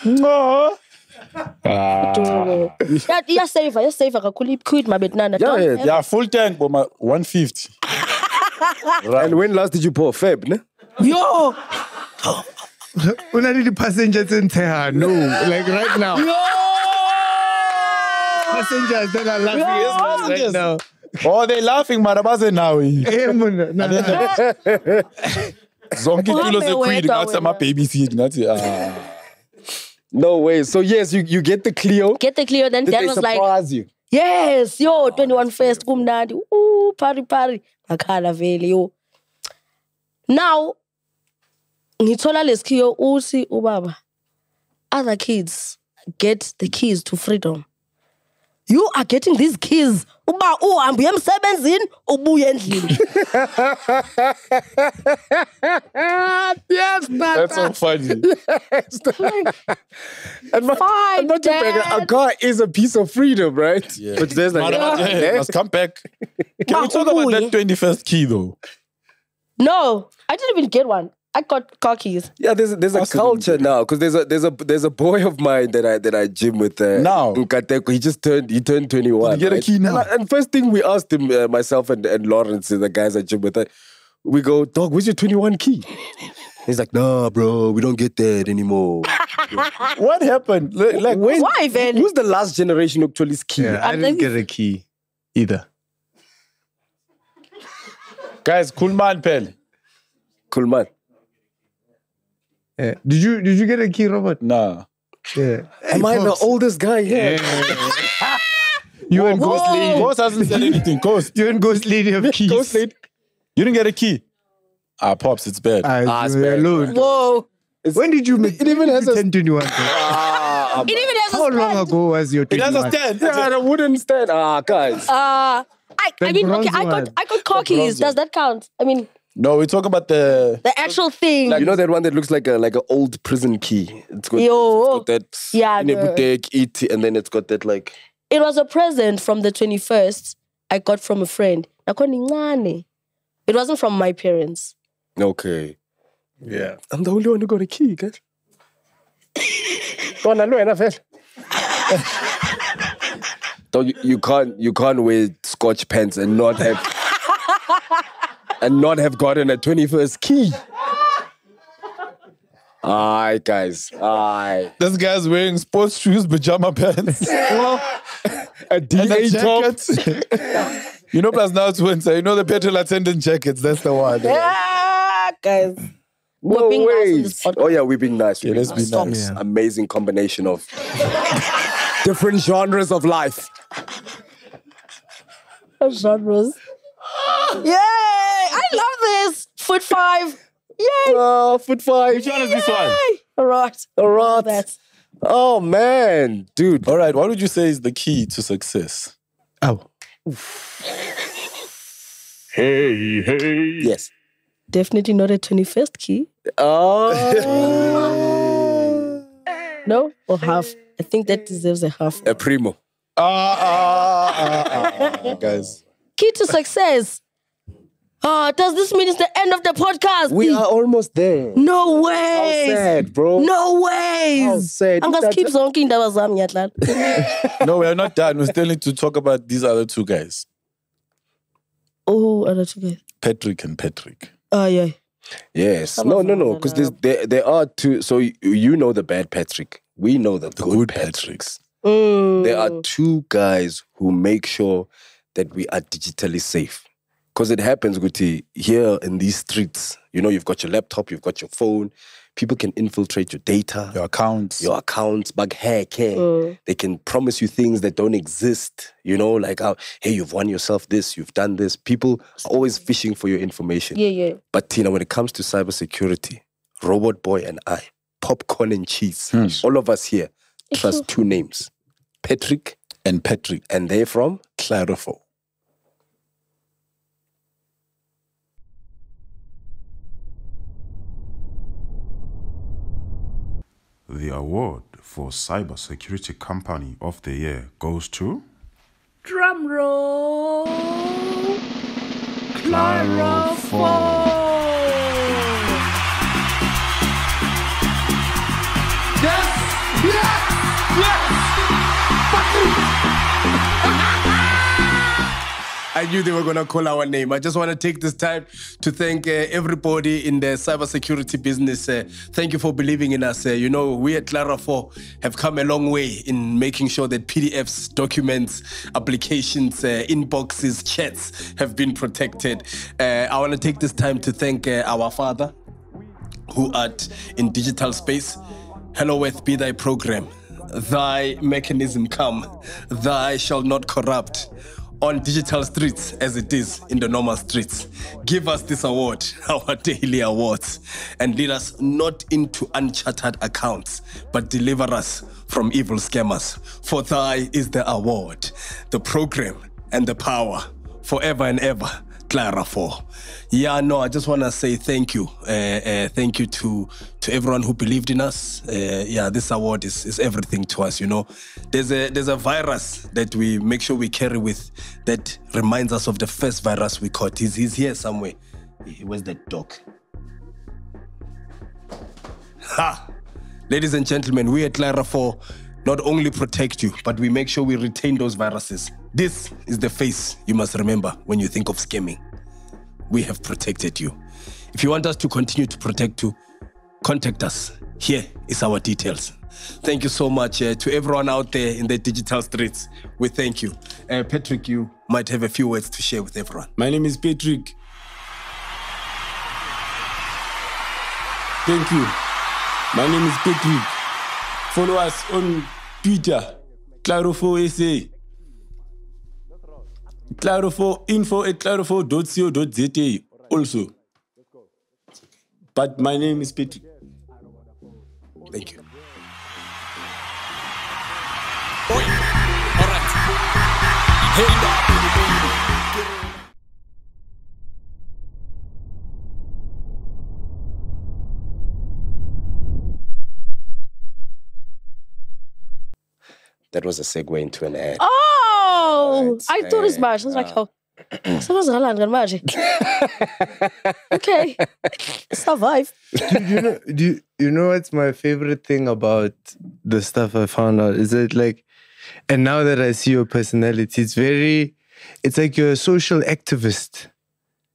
no Adorable. Yeah, yeah, safer, yeah, safer. Kakhulu i-Kwid mabetnana. Yeah, Don't yeah, ever- yeah full tank boma 150 right. And when last did you pour Feb? Ne? Yo, Una the passengers in Tehran. No, like right now. Passengers that are laughing right passengers. now. oh they laughing mara baze nawe Eh, mona, nah. zonke itulo Uhambe zequid wedwa ngathi ama-baby seat ah No way. So yes, you, you get the Clio. get the Clio. Then Did dad they was like, surprise you? yes, yo, 21 first, kumnandi. Ooh, party, party. Ngakhala vele, yo. Now, ngithola lesi Clio uthi ubaba, other kids get the keys to freedom. You are getting these keys. Uba uhambe uye emsebenzini ubuye endlini. yes, that's so funny And my, Fine, and not to brag, a car is a piece of freedom, right? yeah. But there's like, Mara baze, hey, Eh? must come back can we talk about that 21st key though No, I didn't even get one. I got car keys. yeah, there's there's a Possibly. culture now because there's a there's a there's a boy of mine that I that I gym with. Uh, Now? Nkateko, he just turned he turned 21. Did he get a key now? And, I- and first thing we asked him, uh, myself and, and Lawrence, the guys I gym with, uh, we go, dog, where's your 21 key? He's like, nah, bro, we don't get that anymore. what happened like, like Why then? Who's the last generation of Choli's key? Yeah, I I'm didn't get a key either. guys cool man pele Cool man. Yeah. Did you did you get a key, Robert? nah Yeah. Am I the oldest guy here? You and Ghost Lady. Ghost hasn't said anything Ghost You and Ghost Lady have keys. Ghost lady. you didn't get a key ah pops it's bad Ah, Ah, it's bad. alone. Whoa. When did you make it even has a- 1021? Ah, It even has How a long ago was your it has a 21? stand yeah, the wooden stand. Ah, guys. Uh, I, I mean, okay, bronze I got one. I got car keys. Does that count? I mean, No, we talk about the. the actual thing. You know that one that looks like a like an old prison key. It's got, Yo. it's got that Yeah, in a the- it, and then it's got that like it was a present from the 21st I got from a friend. Nakhona. It wasn't from my parents. okay. Yeah, I'm the only one who got a key, guys. Kona lo wena vele. Don't you, you can't you can't wear scotch pants and not have and not have gotten a 21st key. Aye, guys. Aye. This guy's wearing sports shoes, pajama pants, A and a DA top. jacket. you know, plus now it's winter. You know the petrol attendant jackets. That's the one. Ah, guys. No We're being nice on way. this oh yeah, we're being nice. Yeah, we're let's be nice. nice. Yeah. Amazing combination of different genres of life. genres. Yay! I love this. Foot five. Yay! Oh, foot five. Which one is this one? All right. All right. That. Oh man, dude. All right, what would you say is the key to success? Oh. Hey, hey. Yes. Definitely not a 21st key. Oh. No? Or half. I think that deserves a half. a primo. Ah, ah, ah, ah, ah, guys. Key to success. Oh, does this mean it's the end of the podcast? We are almost there. No way. How ways. sad, bro. No way. How sad. I'm gonna keep That's- keep zonke indaba zami ngiyadlala. No, we are not done. We still need to talk about these other two guys, Oh, other two guys. Patrick and Patrick. Oh yeah. Yes. Some No, of no, them no. are Because there, there are two. So you, you know the bad Patrick. We know the, The good, good Patricks. Mm. There are two guys who make sure that we are digitally safe. Because it happens, Guti, here in these streets. You know, you've got your laptop, you've got your phone. People can infiltrate your data, Your accounts. your accounts, bug hack. Mm. They can promise you things that don't exist. You know, like, how, hey, you've won yourself this, you've done this. People are always fishing for your information. Yeah, yeah. But Tina, when it comes to cybersecurity, Robot Boy and I, popcorn and cheese, Hmm. all of us here trust two names Patrick, and Patrick. and they're from Clarifo. The award for Cybersecurity Company of the Year goes to Drum roll. I knew they were going to call our name. I just want to take this time to thank uh, everybody in the cybersecurity business. Uh, thank you for believing in us. Uh, you know, we at Clara 4 have come a long way in making sure that PDFs, documents, applications, uh, inboxes, chats have been protected. Uh, I want to take this time to thank uh, our father, who art in digital space. Hello, earth, be thy program. Thy mechanism come. Thy shall not corrupt. On digital streets as it is in the normal streets. Give us this award, our daily awards, and lead us not into uncharted accounts, but deliver us from evil scammers. For thy is the award, the program, and the power forever and ever. Clara for. Yeah, no, I just want to say thank you. Uh, uh, thank you to to everyone who believed in us. Uh, yeah, this award is, is everything to us, you know. There's a there's a virus that we make sure we carry with that reminds us of the first virus we caught. He's, he's here somewhere. Where's that dog? Ha! Ladies and gentlemen, we at Clara 4 not only protect you, but we make sure we retain those viruses. This is the face you must remember when you think of scamming. We have protected you. If you want us to continue to protect you, contact us. Here is our details. Thank you so much uh, to everyone out there in the digital streets. We thank you. Uh, Patrick, you might have a few words to share with everyone. My name is Patrick. Thank you. My name is Patrick. Follow us on Twitter, Claro4SA. Claro4 info at claro4.co.za also. But my name is Patrick. Thank you. Alright. Hey, That was a segue into an ad. Oh, Right, I thought as eh, much. I was like, oh, someone's gonna manje. Okay, survive. Dude, you know, do you, you know what's my favorite thing about the stuff I found out is that like, and now that I see your personality, it's very, it's like you're a social activist.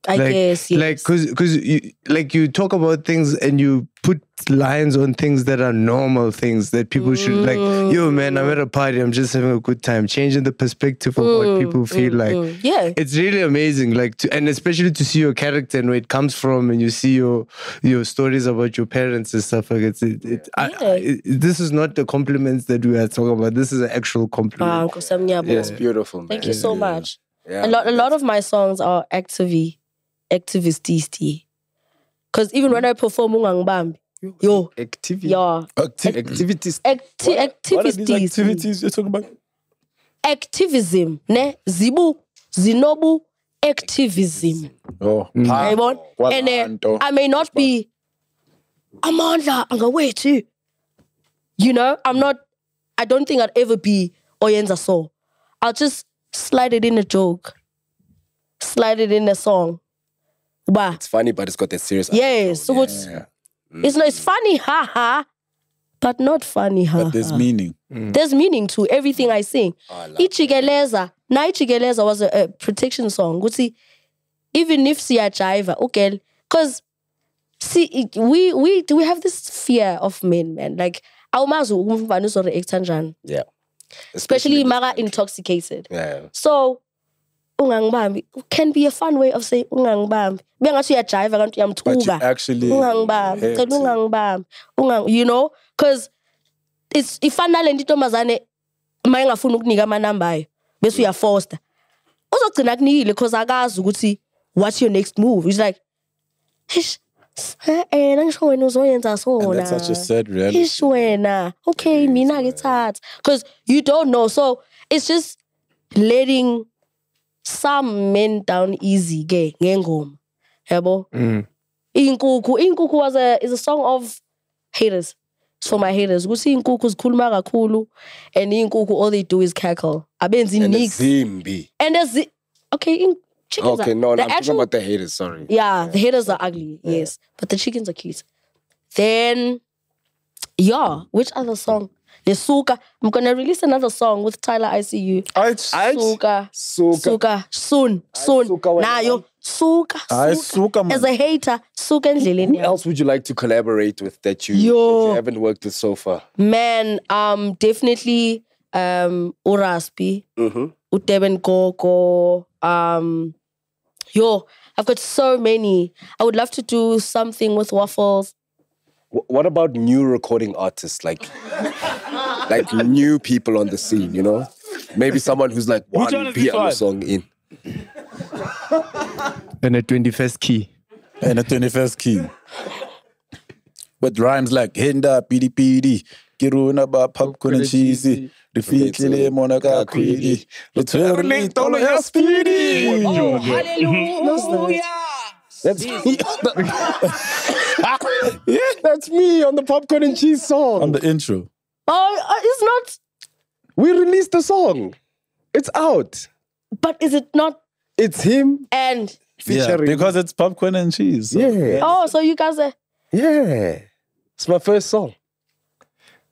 I like, guess, yes. like because because you like you talk about things and you put lines on things that are normal things that people should like. Yo, man, I'm at a party. I'm just having a good time. Changing the perspective of what people feel like. Mm, yeah. It's really amazing, like, to, and especially to see your character and where it comes from, and you see your your stories about your parents and stuff like it's it. it, I, I, it this is not the compliments that we are talking about. This is an actual compliment. Ah, Uncle Sam Nyabo. Beautiful. Man. Thank you so much. Yeah, a lot, a lot of my songs are activy, activisty. Because even when I perform ungangibambi, yo, Activity. yeah, Acti- Activities. acti- what are these activities, activities you're talking about? activism, ne, zibu, zinobu, activism. Oh, Yayibona? kwala And uh. I may not be amandla angawethu. You know, I'm not. I don't think I'd ever be oyenza so. I'll just slide it in a joke, slide it in a song. Bah, It's funny, but it's got a serious. yes. So it's it's not. It's mm. funny, haha, but not funny, haha. but there's meaning. Mm. There's meaning to everything I sing. Oh, Ichigeleza, na Ichigeleza was a, a protection song. Ukuthi even if siyajiva, okay, oh because see, it- we we we have this fear of men, man. Like awumazi umfana uzoreact kanjani, Yeah. especially mara intoxicated. Yeah. So ungangibambi. Can be a fun way of saying ungangibambi. Bengathi uyajiva kanti uyamthuka. actually ungangibambi. cela ungangibambi. Ungang you know? Because it's ifana lento intombazane uma engafuni ukunika amanamba ayo bese uyafosta. Uzogcina kunikile because akazi ukuthi what's your next move? He's like "Eish, eh nangisho wena uzoyenza sona. That's such a sad reality. ish wena okay mina ngithatha. Because you don't know. So it's just letting some men down easy ke ngengoma yabo mm. inkukhu inkukhu was a is a song of haters it's for my haters ukuthi inkukhu zikhuluma kakhulu and inkukhu all they do is cackle abenzi And the nicks Zimbi. and the okay in, chickens Okay, are, no, no, I'm talking about the haters. Sorry. yeah, the haters are ugly, yes. But the chickens are cute. Then, yeah, which other song? Lesuka. I'm gonna release another song with Tyler ICU. Suka. Suka. Suka. Soon. Soon. Suka Nayo. Suka. Ay, Suka. suka. As a hater, Suka Who else would you like to collaborate with that you, that you haven't worked with so far? Man, um, definitely um Uraspi. Mm-hmm. Uteben Gogo. Um, yo, I've got so many. I would love to do something with Waffles. What about new recording artists, like like new people on the scene? You know, maybe someone who's like Which one one piano one? song in. And a 21st key. And a 21st key. With rhymes like Hinda, Pidi Pidi, Kiruna ba popcorn and cheesy, Rifikile Monaca Quidi, Returning Tolo ya Speedy. That's me. yeah, that's me on the popcorn and cheese song. On the intro. Oh, uh, it's not. we released the song. It's out. But is it not? It's him And Yeah, because it's popcorn and cheese. so- yeah, oh, so you guys are. yeah. It's my first song.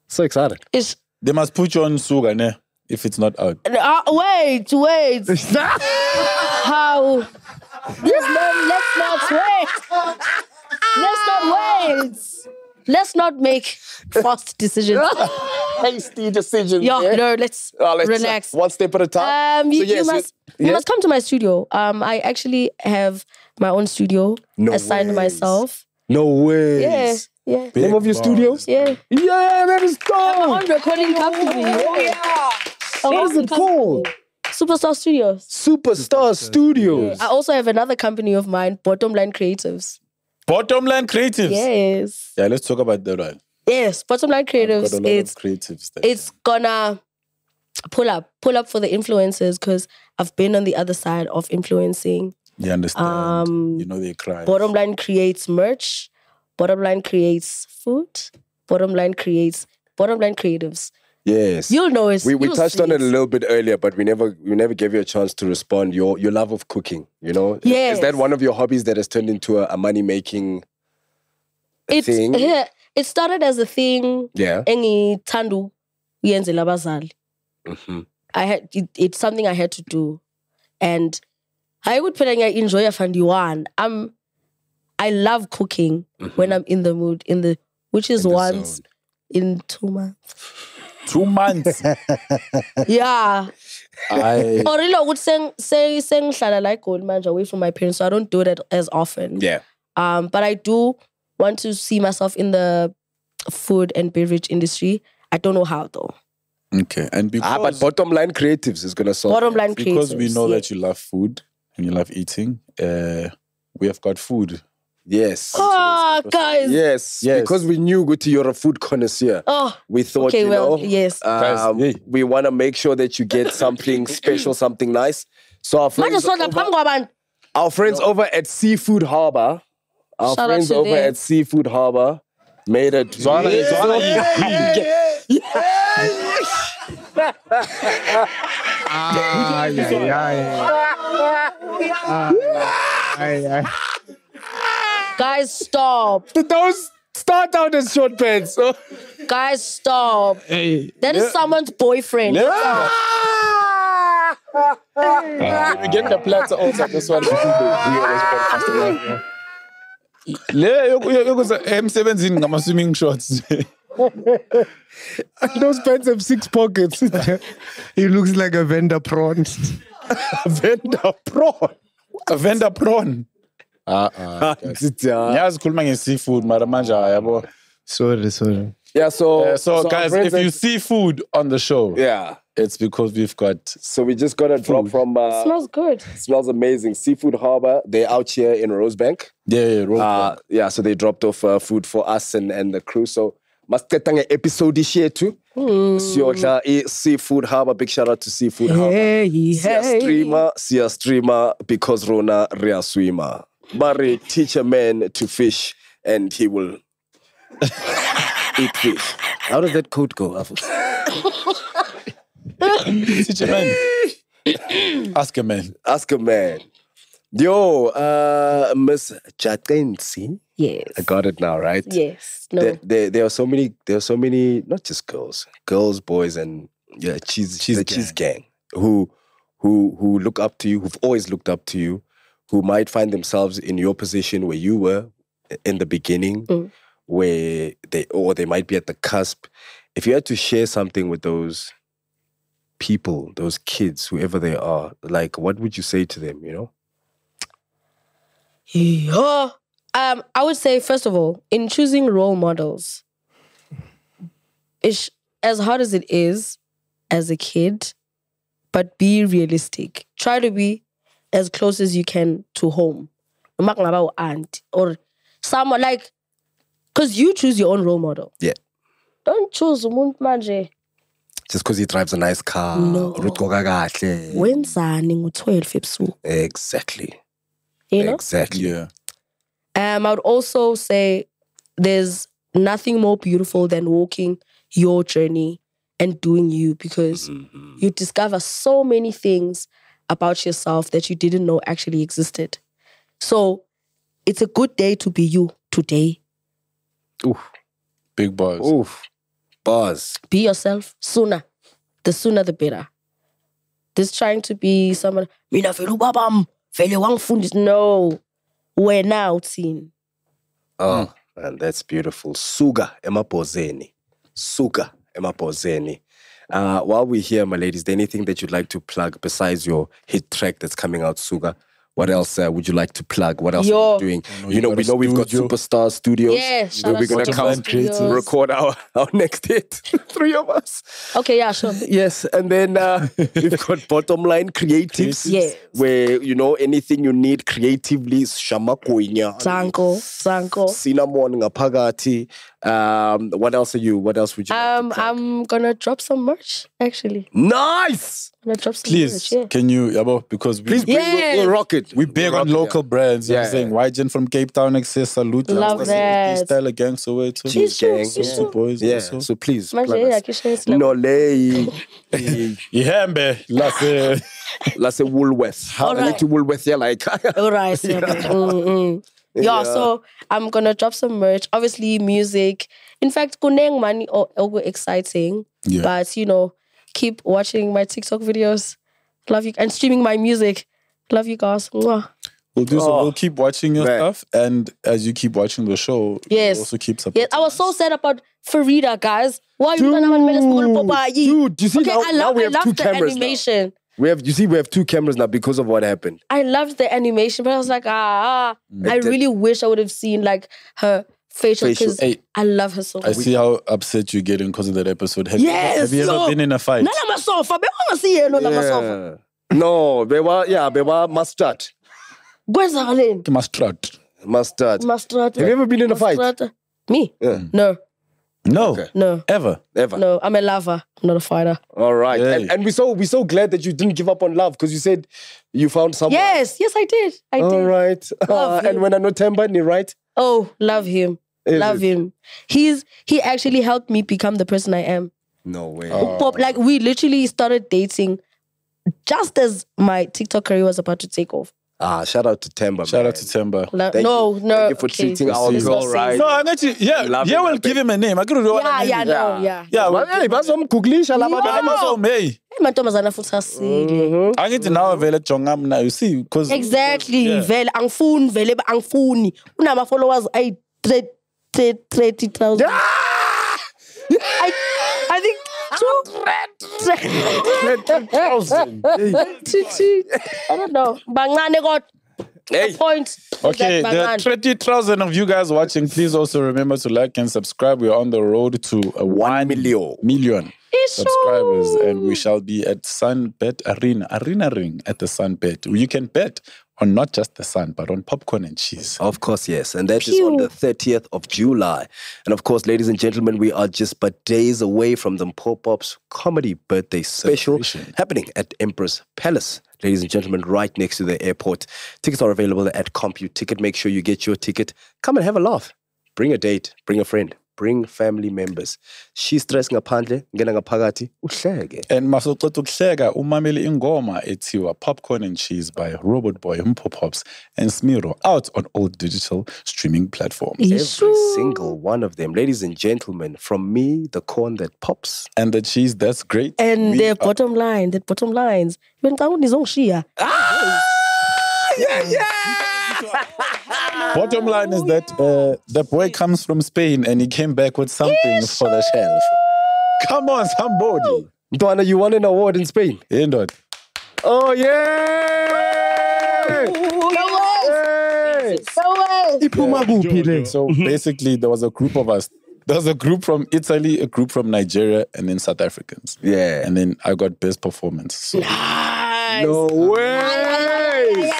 So excited. It's They must put you on Suga, ne? If it's not out. uh, wait, wait. How? Let's not. Let's not wait. Let's not wait. Let's not make fast decisions. Hasty decision. Yeah, no. Let's Uh, let's, uh, relax. One step at a time. Um, you, So you yes, must you- you must come to my studio. Um, I actually have my own studio No assigned ways. myself. No way. Yeah, yeah, Name of your studio? yeah. Yeah, that is My dope. own recording company. Oh yeah. What is it called? Superstar Studios. Superstar Studios. I also have another company of mine, Bottom Line Creatives. Bottom line creatives. Yes. Yeah, let's talk about that one. Yes, Bottom Line Got a Creatives. lot It's of creatives there. it's gonna pull up, pull up for the influencers because I've been on the other side of influencing. You understand? Um, you know they cry. Bottom line creates merch. Bottom line creates food. Bottom line creates bottom line creatives. Yes. You'll know it. We, we touched on it a little bit earlier, but we never we never gave you a chance to respond. Your your love of cooking, you know, Yes. is that one of your hobbies that has turned into a, a money making thing? yeah, it started as a thing. Yeah. engithanda uyenzela abazali. Mhm. I had it, it's something I had to do, and I would put enjoy fandi one. I'm I love cooking when I'm in the mood in the which is In once zone. in two months. Two months. Yeah. I Or really, I would sing say say, sing like gold manje away from my parents, so I don't do that as often. Yeah. Um, but I do want to see myself in the food and beverage industry. I don't know how though. okay, and because Ah, but bottom line creatives is gonna solve. Bottom line because we know yeah. that you love food and you love eating, uh, we have got food. Yes. Ah, guys. Yes. Yes. Because we knew Guti, you're a food connoisseur. Oh, We thought, okay, you well, know, yes. Guys, um, hey. we want to make sure that you get something special, something nice. So our friends, over, our friends over at Seafood Harbor, our Shout friends over them. at Seafood Harbor made it. Zwana- Zwana Ay, ay, ay. Ay, ay. Guys, stop. Those start out as short pants. Guys, stop. Hey. That is someone's boyfriend. Yeah. We get the platter also. This one. Le yokuza emsebenzini ngama swimming shorts. Those pants have six pockets. He looks like a vendor prawn. Vendor prawn. A vendor prawn. Ah ah. yeah, Yazi nge seafood mara manje yabo. Sorry, sorry. so, Uh, so our guys, if you see food on the show, yeah. it's because we've got So we just got a drop from uh, Smells good. smells amazing. Seafood Harbor. They're out here in Rosebank. yeah, yeah, roll Uh, yeah, so they dropped off uh, food for us and, and the crew. So masiceda nge-episode ishethu siyodla i-seafood harbor big shout out to seafood harbor Hey, hey. siyastreama siyastreama because rona riyaswima bari teach a man to fish and he will eat fish how does that code go Teach a man. Ask a man. ask a man yo uh miss jatensi Yes. i got it now right Yes. No. there, there, there are so many there are so many not just girls girls boys and yeah cheese Cheese the cheese gang who who who look up to you who've always looked up to you who might find themselves in your position where you were in the beginning Mm. where they or they might be at the cusp if you had to share something with those people those kids whoever they are like what would you say to them you know Yeah. Um, I would say first of all, in choosing role models, it's as hard as it is as a kid, but be realistic. Try to be as close as you can to home. Noma kungaba u-aunt or someone like, because you choose your own role model. Yeah. Don't choose umuntu manje. just because he drives a nice car No. or ugqoka kahle. Wenzani ngo-12 ebusuku, exactly you know? exactly Yeah. Um, I would also say there's nothing more beautiful than walking your journey and doing you because Mm-hmm. you discover so many things about yourself that you didn't know actually existed. So it's a good day to be you today. Oof. Big boys. Oof. Buzz. Be yourself sooner. The sooner the better. This trying to be someone, mina vele ubabam, vele wangifundisa. No. Wena uthini. Oh, man, that's beautiful. Suga emabhozeni. Suga emabhozeni. Uh, while we're here, my ladies, is there anything that you'd like to plug besides your hit track that's coming out, Suga? What else uh, would you like to plug? What else are you doing? know you you know, we a know we've got. Superstar Studios. Yeah, we're gonna to come Superstar record our, our next hit. Three of us. Okay, yeah, sure. Yes, and then uh, we've got bottom line creatives. Yes. Where you know anything you need creatively, shamakoinya. Sanko, Zanko. cinnamon ngaphakathi Um, what else are you? What else would you? like to Um, plug? I'm gonna drop some merch. Actually, nice. I'm gonna drop some Please, merch. Yeah. can you, Yabo, because we, Please, bring, we'll, we'll rock it. we big We'll on rock it, local brands. Yeah, I'm saying YGen from Cape Town, access salute. Love that. Style gang Soweto. It's true, gang, it's yeah. true. boys Yeah. also. So please, Manje, plug yeah, us. No lay. Ihembe, lase. Let's say Woolworth. All I right. Woolworth. Yeah, like. All right. Yeah. Mm, mm. Yeah, Yeah. so I'm gonna drop some merch. Obviously, music. In fact, kuneng money or go exciting. Yeah. But you know, keep watching my TikTok videos. Love you and streaming my music. Love you guys. Mwah. We'll do so. Oh, We'll keep watching your man. stuff, and as you keep watching the show, Yes. also keep supporting. Yes, I was so sad about Farida, guys. Why you gonna make us school Popeye? Dude, you see Okay, now, I now love, we I have love two the cameras now. Animation. We have, you see, we have two cameras now because of what happened. I loved the animation, but I was like, ah, Mm. I really wish I would have seen like her facial Facial. because Hey, I love her so I see how upset you're getting because of that episode. Have you, Yes, have you ever been in a fight? Nala masofa, be wanna see yena la masofa. Yeah. No, they were, yeah, they were mustard. Kwenzakaleni? Mustard. Mustard. Mustard. Have you ever been in a fight? Mustard. Me? Yeah. No, No, Okay. no, ever. Ever. no. I'm a lover, not a fighter. All right. Hey. And, and we're so we're so glad that you didn't give up on love because you said you found someone. Yes, yes, I did. I All did. right. Love Uh, and when I know Tembani, right? Oh, love him. Is love it? him. He's he actually helped me become the person I am. No way. Pop, like we literally started dating just as my TikTok career was about to take off. Ah, shout out to Temba. Shout man. out to Temba. Like, Thank no, you. no. Thank you for okay. treating our Let's girl not say right. No, I'm actually, yeah, Love yeah, it, we'll give him a name. I could do Yeah, yeah, no, yeah. Yeah, Well, hey, bazomgooglisha laba Yeah. bantu. so May. Hey, mantombazana futhi asile. angithi nawe vele jonga mna you see because Exactly. Yeah. Vele angifuni vele angifuni. Unama followers ayi 30,000. I I think two, two, I don't know. Bangane got Hey. point. Okay, That there are bangane. 30,000 of you guys watching. Please also remember to like and subscribe. We're on the road to a 1 million. million subscribers, and we shall be at Sunbet Arena, Arena Ring at the Sunbet. You can bet on not just the sun, but on popcorn and cheese. Of course, yes. And that is on the 30th of July. And of course, ladies and gentlemen, we are just but days away from the Pop Ups Comedy Birthday Special happening at Emperors Palace. Ladies and gentlemen, right next to the airport. Tickets are available at CompuTicket. Make sure you get your ticket. Come and have a laugh. Bring a date, bring a friend, bring family members. She stress ngaphandle, ngena ngaphakathi, uhleke. And masocota ukuhleka umameli ingoma ethiwa Popcorn and Cheese by Robot Boy, Mpho Popps, and Smiro out on all digital streaming platforms. Every single one of them. Ladies and gentlemen, from me, the corn that pops. And the cheese, that's great. And We the are- bottom line, the bottom lines. When kaun nizongishiya. Bottom line is that uh, the boy comes from Spain and he came back with something for the shelf. Come on, somebody. Dwana, you won an award in Spain. Ain't it? Oh, yeah! Iphuma kuphi le? So basically, there was a group of us. There was a group from Italy, a group from Nigeria, and then South Africans. Yeah. And then I got best performance. So Nice. No way!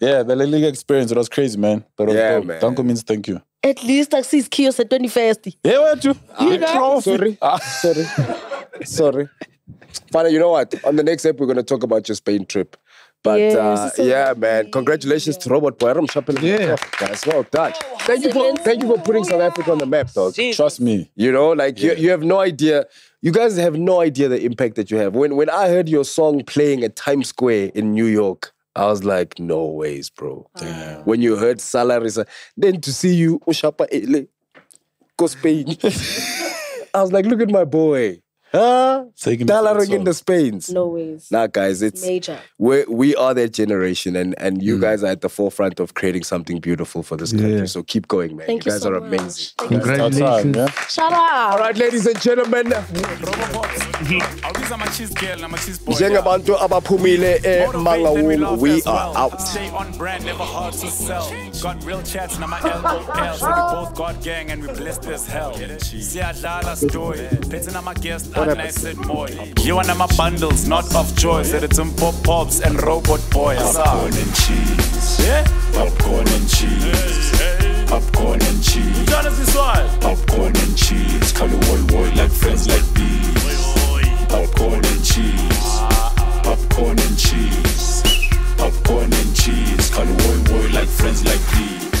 Yeah, the La Liga experience, it was crazy, man. That was Yeah, dope. man. Danko means thank you. At least taxis kiosk at 21st. Yeah, where to? You know? Sorry. Sorry. Sorry. Fine, you know what? On the next episode, we're going to talk about your Spain trip. But Yes, uh, so yeah, lovely. man. Congratulations to Robert Boyram Chappell. Yeah. Guys, well done. Thank you for thank you for putting South Africa on the map, dog. Trust me. You know, like you, you have no idea. You guys have no idea the impact that you have. When when I heard your song playing at Times Square in New York, I was like, no ways, bro. When you heard salaries, then to see you Ushapa eh, Ele, go Spain. I was like, look at my boy. Huh? Taking me to the Dollaring in the Spains. No ways. Nah, guys, it's Major. we we are that generation, and and you mm. guys are at the forefront of creating something beautiful for this country. Yeah. So keep going, man. Thank you you guys so are much. amazing. Thank you. Time, Congratulations. yeah? Shut up. All right, ladies and gentlemen, Awubiza ama-cheese girl nama-cheese njengabantu abaphumile Motivate, we eMangaung, laugh we as are out. Stay on brand, never hard to sell. Got real chats, now my LOL. So we both got gang and we blessed as hell. Siyadlala story. Phethe nama guest and I said my bundles, not of choice. That it's in pop pops and robot boy. Popcorn and cheese. Yeah? Popcorn and cheese. Popcorn and cheese. Popcorn and cheese. Call it boy boy like friends like bees. Popcorn and cheese. Popcorn and cheese. Popcorn and cheese. Call it boy boy like friends like bees.